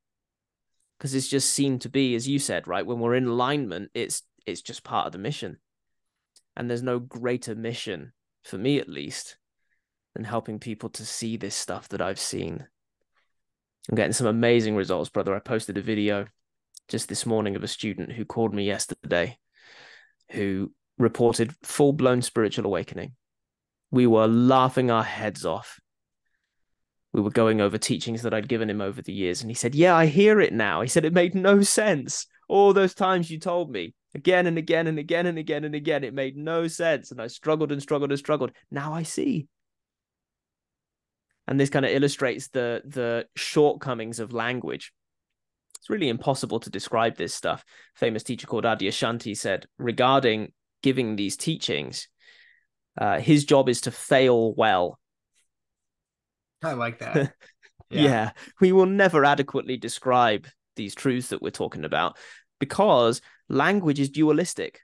Because it's just seemed to be, as you said, right? When we're in alignment, it's it's just part of the mission. And there's no greater mission, for me at least, than helping people to see this stuff that I've seen. I'm getting some amazing results, brother. I posted a video just this morning of a student who called me yesterday who reported full blown spiritual awakening we were laughing our heads off. We were going over teachings that I'd given him over the years. And he said, Yeah, I hear it now. He said, It made no sense. All those times you told me again and again and again and again and again, it made no sense. And I struggled and struggled and struggled. Now I see. And this kind of illustrates the the shortcomings of language. It's really impossible to describe this stuff. famous teacher called Adyashanti said regarding giving these teachings, uh, his job is to fail well. I like that. Yeah. yeah, we will never adequately describe these truths that we're talking about because language is dualistic.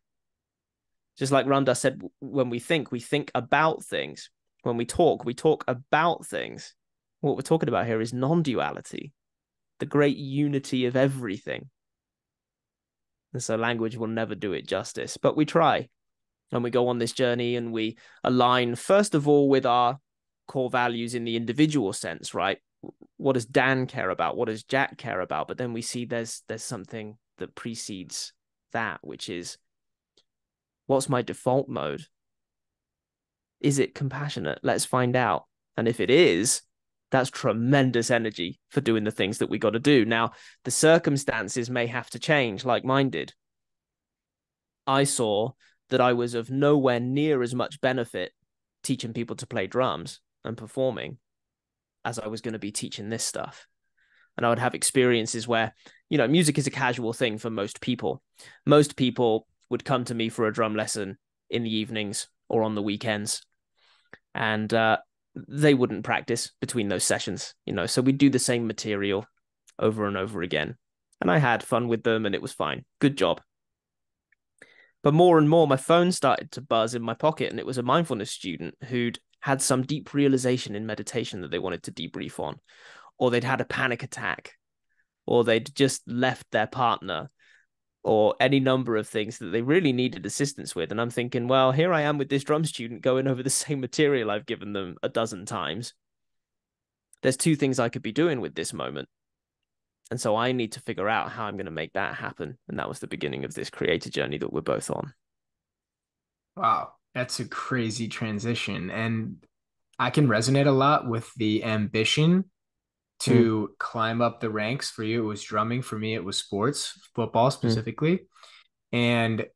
Just like Ram Dass said, when we think, we think about things. When we talk, we talk about things. What we're talking about here is non duality, the great unity of everything. And so language will never do it justice, but we try and we go on this journey and we align first of all with our core values in the individual sense right what does dan care about what does jack care about but then we see there's there's something that precedes that which is what's my default mode? Is it compassionate? Let's find out. And if it is that's tremendous energy for doing the things that we got to do. Now the circumstances may have to change like mine did. I saw that I was of nowhere near as much benefit teaching people to play drums and performing as I was going to be teaching this stuff. And I would have experiences where, you know, music is a casual thing for most people. Most people would come to me for a drum lesson in the evenings or on the weekends. And uh, they wouldn't practice between those sessions, you know. So we'd do the same material over and over again. And I had fun with them and it was fine. Good job. But more and more, my phone started to buzz in my pocket, and it was a mindfulness student who'd had some deep realization in meditation that they wanted to debrief on, or they'd had a panic attack, or they'd just left their partner, or any number of things that they really needed assistance with. And I'm thinking, well, here I am with this drum student going over the same material I've given them a dozen times. There's two things I could be doing with this moment. And so I need to figure out how I'm going to make that happen. And that was the beginning of this creator journey that we're both on. Wow. That's a crazy transition. And I can resonate a lot with the ambition to mm. climb up the ranks. For you, it was drumming. For me, it was sports, football hmm. specifically. Mm. And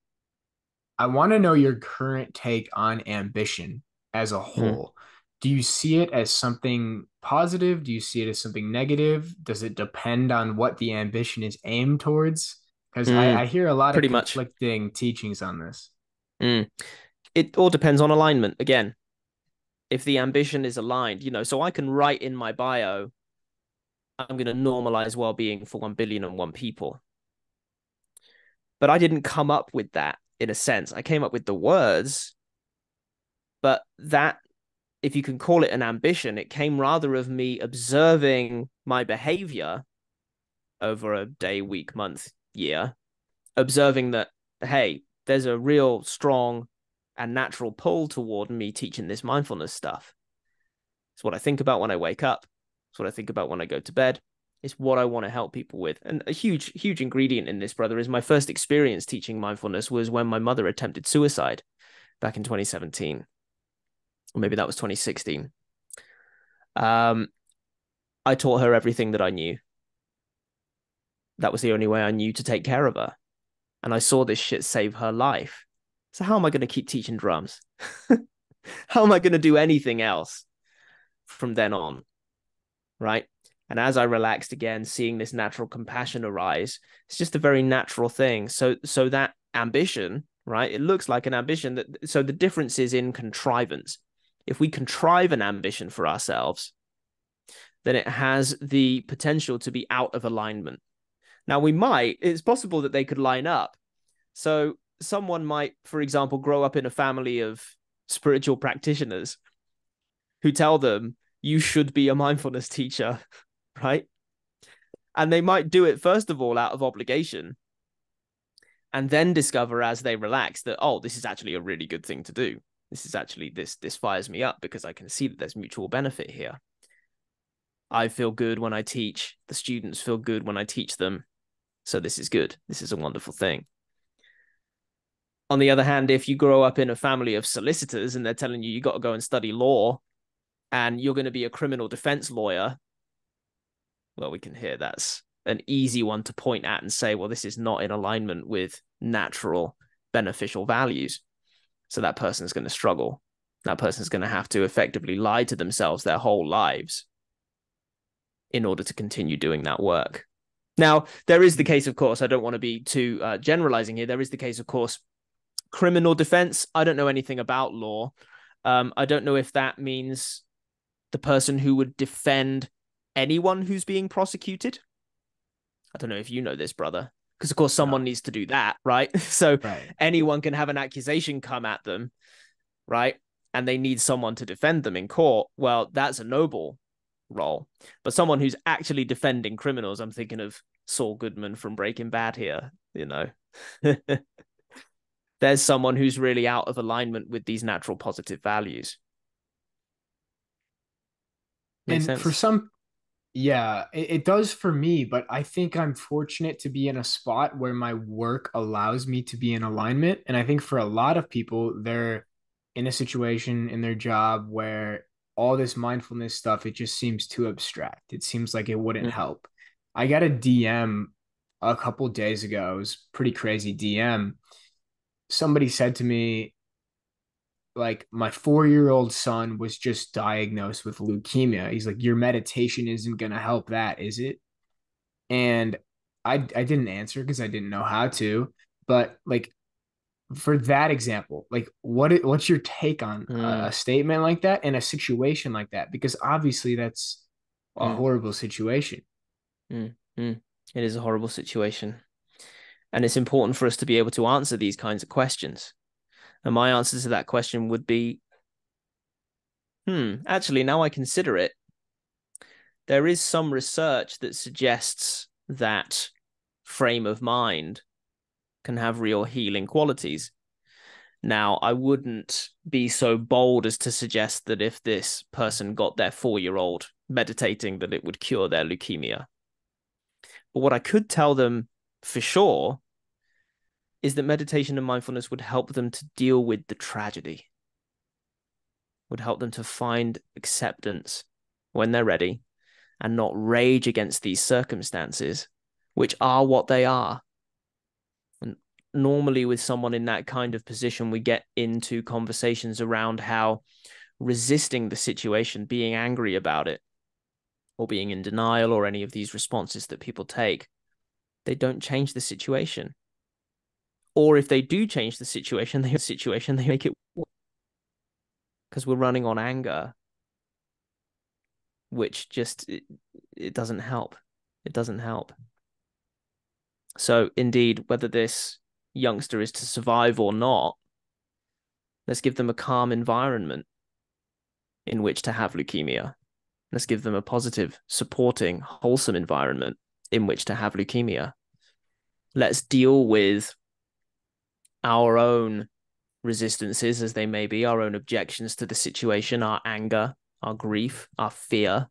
I want to know your current take on ambition as a hmm. whole. Mm do you see it as something positive? Do you see it as something negative? Does it depend on what the ambition is aimed towards? Because I, I, hear a lot of conflicting much. teachings on this. It all depends on alignment. Again, if the ambition is aligned, you know, so I can write in my bio, I'm going to normalize well being for 1 billion and one people. But I didn't come up with that in a sense. I came up with the words, but that if you can call it an ambition, it came rather of me observing my behavior over a day, week, month, year, observing that, hey, there's a real strong and natural pull toward me teaching this mindfulness stuff. It's what I think about when I wake up. It's what I think about when I go to bed. It's what I want to help people with. And a huge, huge ingredient in this, brother, is my first experience teaching mindfulness was when my mother attempted suicide back in 2017. Or maybe that was 2016. Um, I taught her everything that I knew. That was the only way I knew to take care of her. And I saw this shit save her life. So how am I going to keep teaching drums? how am I going to do anything else from then on? Right. And as I relaxed again, seeing this natural compassion arise, it's just a very natural thing. So, so that ambition, right? It looks like an ambition that, so the difference is in contrivance. If we contrive an ambition for ourselves, then it has the potential to be out of alignment. Now, we might, it's possible that they could line up. So, someone might, for example, grow up in a family of spiritual practitioners who tell them, you should be a mindfulness teacher right? And they might do it, first of all, out of obligation, and then discover as they relax that, oh, this is actually a really good thing to do. This is actually this this fires me up because I can see that there's mutual benefit here. I feel good when I teach. The students feel good when I teach them. So this is good. This is a wonderful thing. On the other hand, if you grow up in a family of solicitors and they're telling you you got to go and study law and you're going to be a criminal defense lawyer well, we can hear that's an easy one to point at and say, well, this is not in alignment with natural beneficial values. So that person is going to struggle. That person is going to have to effectively lie to themselves their whole lives in order to continue doing that work. Now, there is the case, of course, I don't want to be too uh, generalizing here. There is the case, of course, criminal defense. I don't know anything about law. Um, I don't know if that means the person who would defend anyone who's being prosecuted. I don't know if you know this, brother, because of course someone needs to do that, right? so right. anyone can have an accusation come at them, right? And they need someone to defend them in court. Well, that's a noble role. But someone who's actually defending criminals, I'm thinking of Saul Goodman from Breaking Bad here, you know. There's someone who's really out of alignment with these natural positive values. Makes and sense? for some yeah, it, it, does for me, but I think I'm fortunate to be in a spot where my work allows me to be in alignment. And I think for a lot of people, they're in a situation in their job where all this mindfulness stuff, it just seems too abstract. It seems like it wouldn't mm-hmm. help. I got a DM a couple days ago. It was pretty crazy DM. Somebody said to me, like my four year old son was just diagnosed with leukemia. He's like, Your meditation isn't going to help that, is it? And I, I didn't answer because I didn't know how to. But like, for that example, like, what what's your take on mm. a, statement like that in a situation like that? Because obviously that's a mm. horrible situation. Mm. It is a horrible situation. And it's important for us to be able to answer these kinds of questions and my answer to that question would be hmm, actually, now I consider it, there is some research that suggests that frame of mind can have real healing qualities. Now, I wouldn't be so bold as to suggest that if this person got their four year old meditating, that it would cure their leukemia. But what I could tell them for sure is that meditation and mindfulness would help them to deal with the tragedy, would help them to find acceptance when they're ready and not rage against these circumstances, which are what they are. And normally, with someone in that kind of position, we get into conversations around how resisting the situation, being angry about it, or being in denial, or any of these responses that people take, they don't change the situation or if they do change the situation, they situation they make it because we're running on anger, which just it, it doesn't help. It doesn't help. So indeed, whether this youngster is to survive or not, let's give them a calm environment in which to have leukemia. Let's give them a positive, supporting, wholesome environment in which to have leukemia. Let's deal with our own resistances as they may be, our own objections to the situation, our anger, our grief, our fear,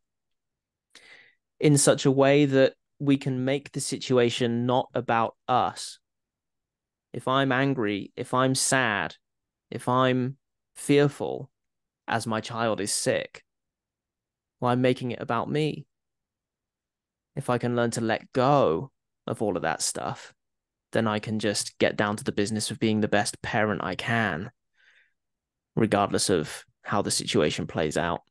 in such a way that we can make the situation not about us. If I'm angry, if I'm sad, if I'm fearful as my child is sick, well, I'm making it about me. If I can learn to let go of all of that stuff, then I can just get down to the business of being the best parent I can, regardless of how the situation plays out.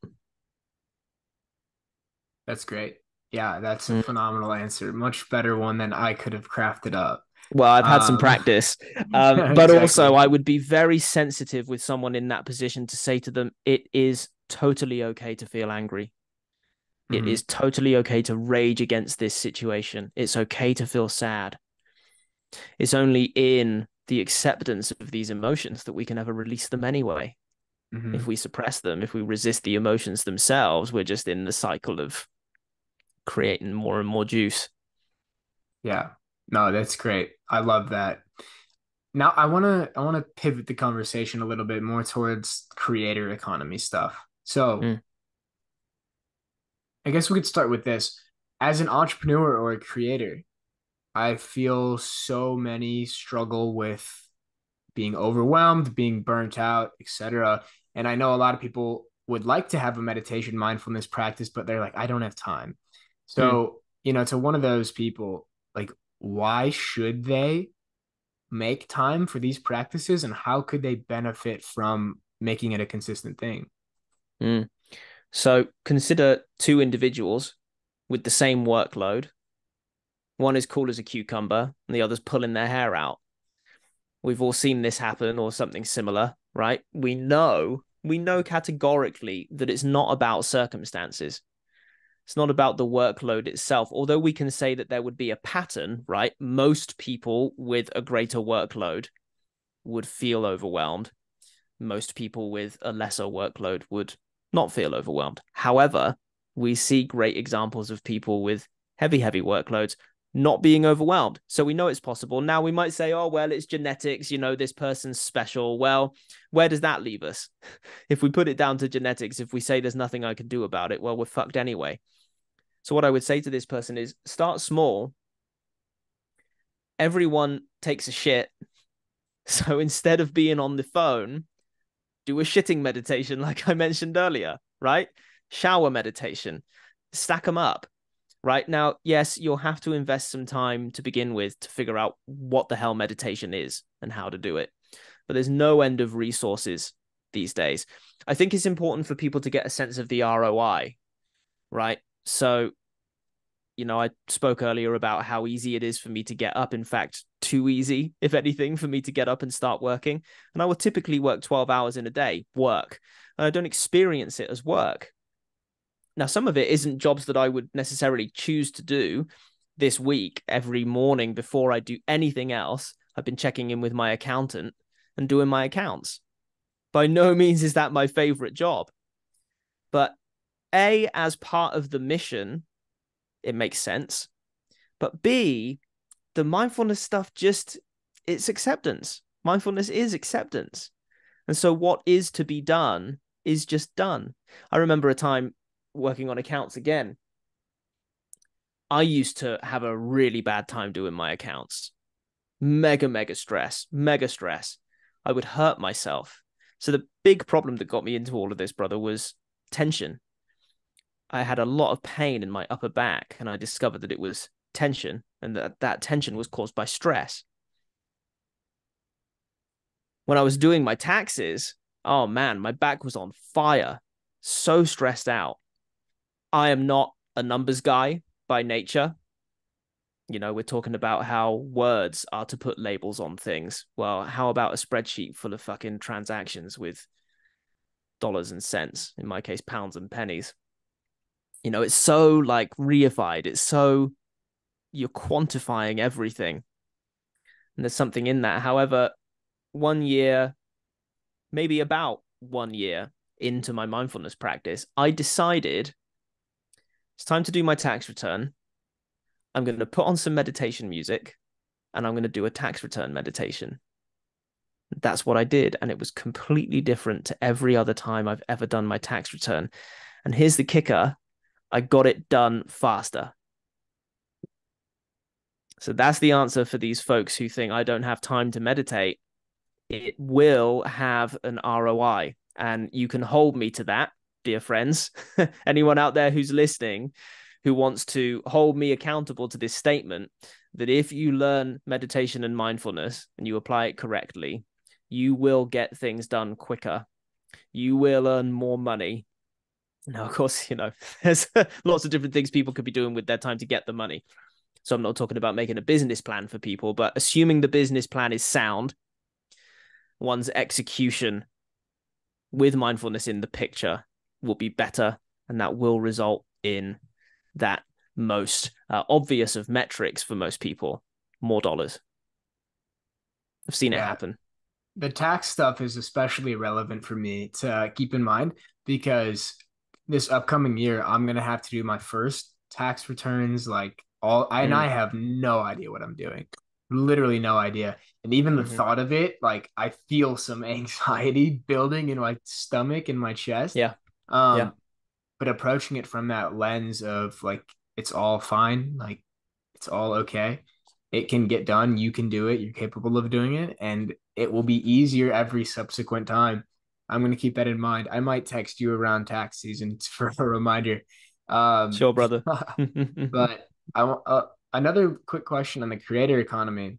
That's great. Yeah, that's a mm. phenomenal answer. Much better one than I could have crafted up. Well, I've had um, some practice, um, but exactly. also I would be very sensitive with someone in that position to say to them, it is totally okay to feel angry. Mm-hmm. It is totally okay to rage against this situation. It's okay to feel sad. It's only in the acceptance of these emotions that we can ever release them anyway. Mm-hmm. If we suppress them, if we resist the emotions themselves, we're just in the cycle of creating more and more juice. Yeah. No, that's great. I love that. Now I want to I want to pivot the conversation a little bit more towards creator economy stuff. So mm. I guess we could start with this. As an entrepreneur or a creator, I feel so many struggle with being overwhelmed, being burnt out, etc. And I know a lot of people would like to have a meditation mindfulness practice, but they're like, I don't have time. So, mm. you know, to one of those people, like, why should they make time for these practices and how could they benefit from making it a consistent thing? Mm. So, consider two individuals with the same workload one is cool as a cucumber, and the other's pulling their hair out. We've all seen this happen or something similar, right? We know, we know categorically that it's not about circumstances. It's not about the workload itself. Although we can say that there would be a pattern, right? Most people with a greater workload would feel overwhelmed. Most people with a lesser workload would not feel overwhelmed. However, we see great examples of people with heavy, heavy workloads not being overwhelmed. So we know it's possible. Now we might say, oh, well, it's genetics, you know, this person's special. Well, where does that leave us? If we put it down to genetics, if we say there's nothing I can do about it, well, we're fucked anyway. So what I would say to this person is start small. Everyone takes a shit. So instead of being on the phone, do a shitting meditation, like I mentioned earlier, right? Shower meditation, stack them up right? Now yes you'll have to invest some time to begin with to figure out what the hell meditation is and how to do it. But there's no end of resources these days. I think it's important for people to get a sense of the roi right? So you know i spoke earlier about how easy it is for me to get up. In fact too easy if anything for me to get up and start working. And i will typically work 12 hours in a day work. And i don't experience it as work now, some of it isn't jobs that I would necessarily choose to do this week every morning before I do anything else. I've been checking in with my accountant and doing my accounts. By no means is that my favorite job. But A, as part of the mission, it makes sense. But B, the mindfulness stuff just, it's acceptance. Mindfulness is acceptance. And so what is to be done is just done. I remember a time working on accounts again. I used to have a really bad time doing my accounts. Mega, mega stress, mega stress. I would hurt myself. So the big problem that got me into all of this, brother, was tension. I had a lot of pain in my upper back, and I discovered that it was tension, and that that tension was caused by stress. When I was doing my taxes, oh man, my back was on fire, so stressed out. I am not a numbers guy by nature. You know, we're talking about how words are to put labels on things. Well, how about a spreadsheet full of fucking transactions with dollars and cents, in my case, pounds and pennies? You know, it's so like reified. It's so you're quantifying everything. And there's something in that. However, one year, maybe about one year into my mindfulness practice, I decided it's time to do my tax return. I'm going to put on some meditation music and I'm going to do a tax return meditation. That's what I did. And it was completely different to every other time I've ever done my tax return. And here's the kicker I got it done faster. So that's the answer for these folks who think I don't have time to meditate. It will have an ROI. And you can hold me to that, dear friends. Anyone out there who's listening who wants to hold me accountable to this statement that if you learn meditation and mindfulness and you apply it correctly, you will get things done quicker. You will earn more money. Now, of course, you know, there's lots of different things people could be doing with their time to get the money. So I'm not talking about making a business plan for people, but assuming the business plan is sound, one's execution with mindfulness in the picture will be better and that will result in that most uh, obvious of metrics for most people more dollars i've seen yeah. it happen the tax stuff is especially relevant for me to keep in mind because this upcoming year i'm going to have to do my first tax returns like all mm. and i have no idea what i'm doing literally no idea and even the mm-hmm. thought of it like i feel some anxiety building in my stomach and my chest yeah um yeah. but approaching it from that lens of like it's all fine like it's all okay. It can get done. You can do it. You're capable of doing it. And it will be easier every subsequent time. I'm going to keep that in mind. I might text you around tax season for a reminder. Um sure brother. but i want uh, another quick question on the creator economy.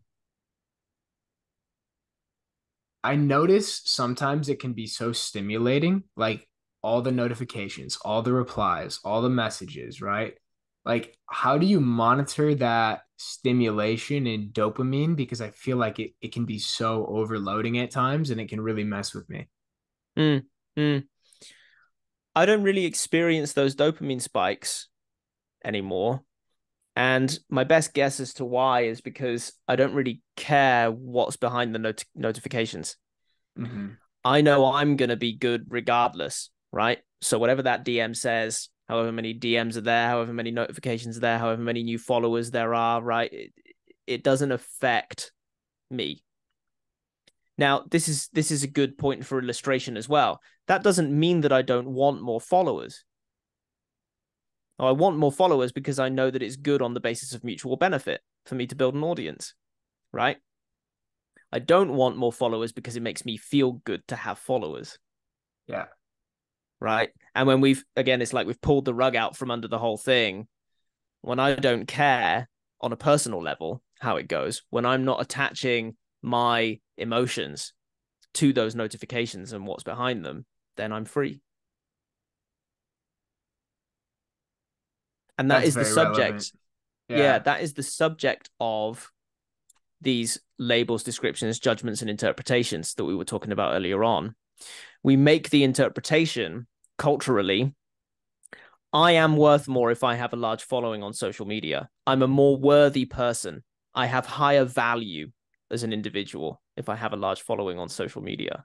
I notice sometimes it can be so stimulating. Like all the notifications all the replies all the messages right? Like how do you monitor that stimulation and dopamine? Because i feel like it, it can be so overloading at times and it can really mess with me. Mm, mm. i don't really experience those dopamine spikes anymore. And my best guess as to why is because i don't really care what's behind the not- notifications. Mm-hmm. i know i'm going to be good regardless right so whatever that dm says however many DMs are there, however many notifications are there, however many new followers there are, right? It, it doesn't affect me. Now, this is this is a good point for illustration as well. That doesn't mean that I don't want more followers. I want more followers because I know that it's good on the basis of mutual benefit for me to build an audience, right? I don't want more followers because it makes me feel good to have followers. Yeah right? And when we've again, it's like we've pulled the rug out from under the whole thing. When I don't care on a personal level how it goes, when I'm not attaching my emotions to those notifications and what's behind them, then I'm free. And that That's is the subject. Yeah. yeah, that is the subject of these labels, descriptions, judgments, and interpretations that we were talking about earlier on we make the interpretation culturally I am worth more if I have a large following on social media. I'm a more worthy person. I have higher value as an individual if I have a large following on social media.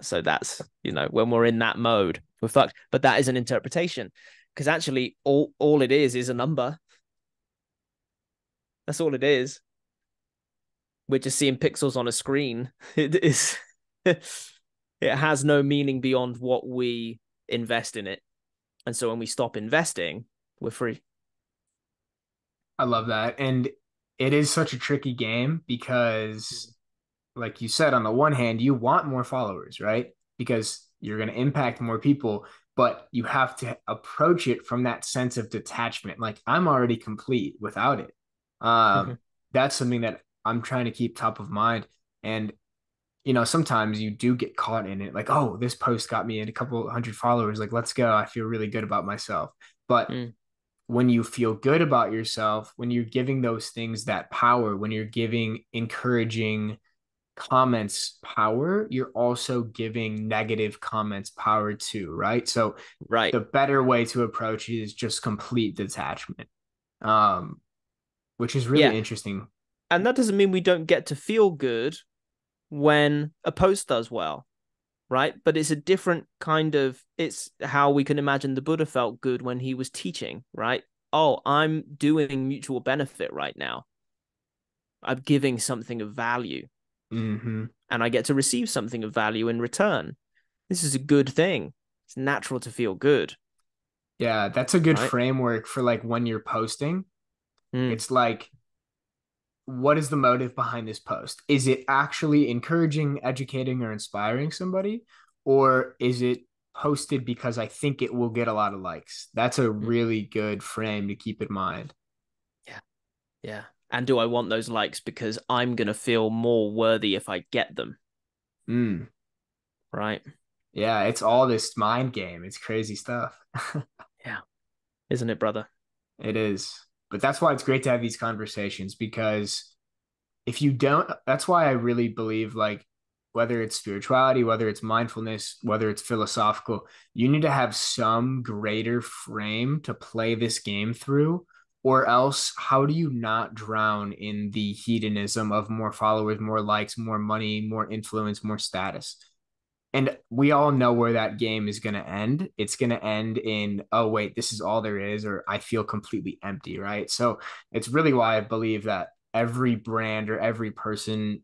So that's, you know, when we're in that mode, we're fucked. But that is an interpretation because actually all, all it is is a number. That's all it is. We're just seeing pixels on a screen. It is it has no meaning beyond what we invest in it. And so when we stop investing, we're free. I love that. And it is such a tricky game because, like you said, on the one hand, you want more followers, right? Because you're going to impact more people, but you have to approach it from that sense of detachment. Like, I'm already complete without it. Um, mm-hmm. That's something that I'm trying to keep top of mind. And you know, sometimes you do get caught in it, like, oh, this post got me in a couple hundred followers. Like, let's go. I feel really good about myself. But mm. when you feel good about yourself, when you're giving those things that power, when you're giving encouraging comments power, you're also giving negative comments power too, right? So, right. The better way to approach it is just complete detachment, um, which is really yeah. interesting. And that doesn't mean we don't get to feel good when a post does well right but it's a different kind of it's how we can imagine the buddha felt good when he was teaching right oh i'm doing mutual benefit right now i'm giving something of value mm-hmm. and I get to receive something of value in return. This is a good thing. It's natural to feel good. Yeah, that's a good right? framework for like when you're posting. Mm. It's like, what is the motive behind this post? Is it actually encouraging, educating, or inspiring somebody? Or is it posted because I think it will get a lot of likes? That's a mm. really good frame to keep in mind. Yeah. Yeah. And do I want those likes because I'm going to feel more worthy if I get them? Mm. Right. Yeah, it's all this mind game. It's crazy stuff. yeah. Isn't it, brother? It is. But that's why it's great to have these conversations because if you don't, that's why I really believe like whether it's spirituality, whether it's mindfulness, whether it's philosophical, you need to have some greater frame to play this game through. Or else, how do you not drown in the hedonism of more followers, more likes, more money, more influence, more status? And we all know where that game is going to end. It's going to end in, oh, wait, this is all there is, or I feel completely empty, right? So it's really why I believe that every brand or every person,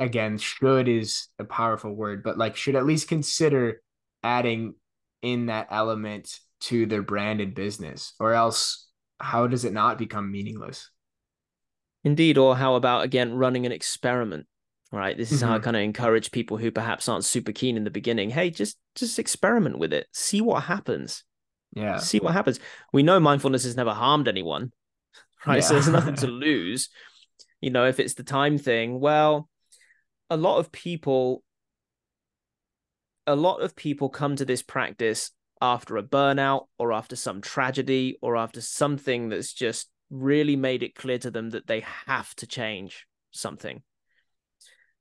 again, should is a powerful word, but like should at least consider adding in that element to their brand and business, or else how does it not become meaningless? Indeed. Or how about, again, running an experiment? Right? This is mm-hmm. how i mm-hmm. kind of encourage people who perhaps aren't super keen in the beginning hey just just experiment with it. See what happens. Yeah. See what happens. We know mindfulness has never harmed anyone right? Yeah. so there's nothing to lose. You know if it's the time thing well a lot of people a lot of people come to this practice after a burnout or after some tragedy or after something that's just really made it clear to them that they have to change something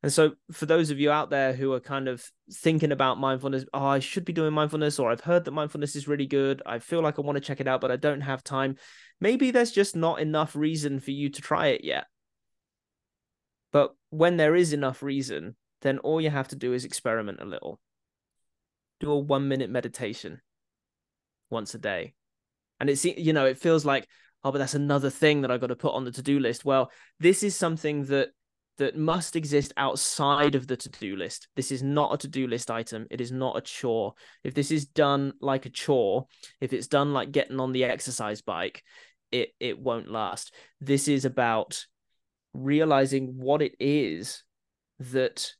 and so, for those of you out there who are kind of thinking about mindfulness, oh, I should be doing mindfulness, or I've heard that mindfulness is really good. I feel like I want to check it out, but I don't have time. Maybe there's just not enough reason for you to try it yet. But when there is enough reason, then all you have to do is experiment a little. Do a one minute meditation once a day. And it's, you know, it feels like, oh, but that's another thing that I got to put on the to do list. Well, this is something that that must exist outside of the to-do list. This is not a to-do list item. It is not a chore. If this is done like a chore, if it's done like getting on the exercise bike, it it won't last. This is about realizing what it is that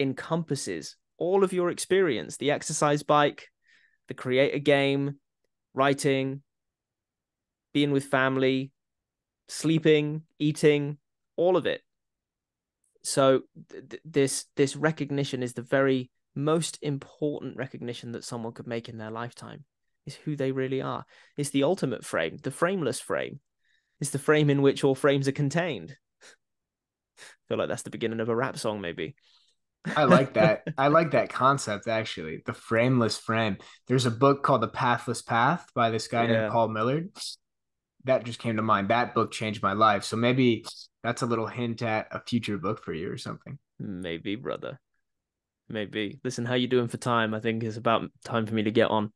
encompasses all of your experience, the exercise bike, the create a game, writing, being with family, sleeping, eating, all of it so th- this this recognition is the very most important recognition that someone could make in their lifetime is who they really are it's the ultimate frame the frameless frame it's the frame in which all frames are contained I feel like that's the beginning of a rap song maybe I like that. I like that concept actually. The frameless frame. There's a book called The Pathless Path by this guy yeah. named Paul Millerd That just came to mind. That book changed my life. So maybe that's a little hint at a future book for you or something. Maybe, brother. Maybe. Listen, how you doing for time? I think it's about time for me to get on.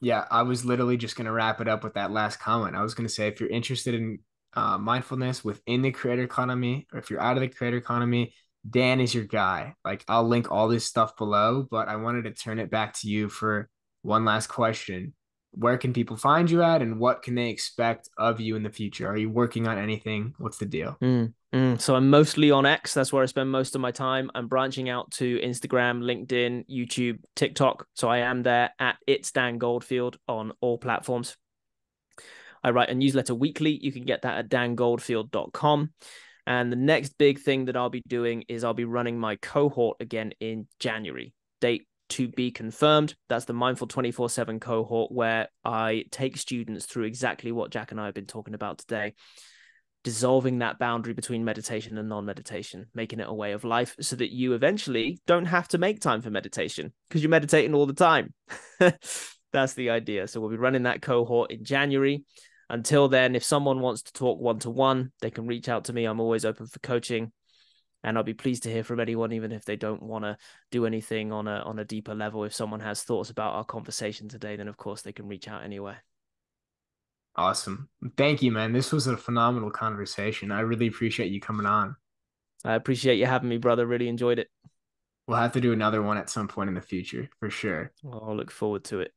Yeah, I was literally just going to wrap it up with that last comment. I was going to say if you're interested in uh, mindfulness within the creator economy, or if you're out of the creator economy, Dan is your guy. Like I'll link all this stuff below, but I wanted to turn it back to you for one last question where can people find you at and what can they expect of you in the future? Are you working on anything? What's the deal? Mm, mm. so i'm mostly on x. That's where i spend most of my time. I'm branching out to instagram linkedin youtube tiktok. So i am there at it's dan goldfield on all platforms. I write a newsletter weekly. You can get that at dangoldfield.com and the next big thing that i'll be doing is i'll be running my cohort again in january. Date to be confirmed. That's the Mindful 24 7 cohort where I take students through exactly what Jack and I have been talking about today dissolving that boundary between meditation and non meditation, making it a way of life so that you eventually don't have to make time for meditation because you're meditating all the time. That's the idea. So we'll be running that cohort in January. Until then, if someone wants to talk one to one, they can reach out to me. I'm always open for coaching and I'll be pleased to hear from anyone, even if they don't want to do anything on a on a deeper level. If someone has thoughts about our conversation today, then of course they can reach out anywhere. Awesome. Thank you, man. This was a phenomenal conversation. I really appreciate you coming on. I appreciate you having me, brother. Really enjoyed it. We'll have to do another one at some point in the future for sure. I'll look forward to it.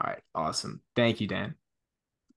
All right. Awesome. Thank you, Dan.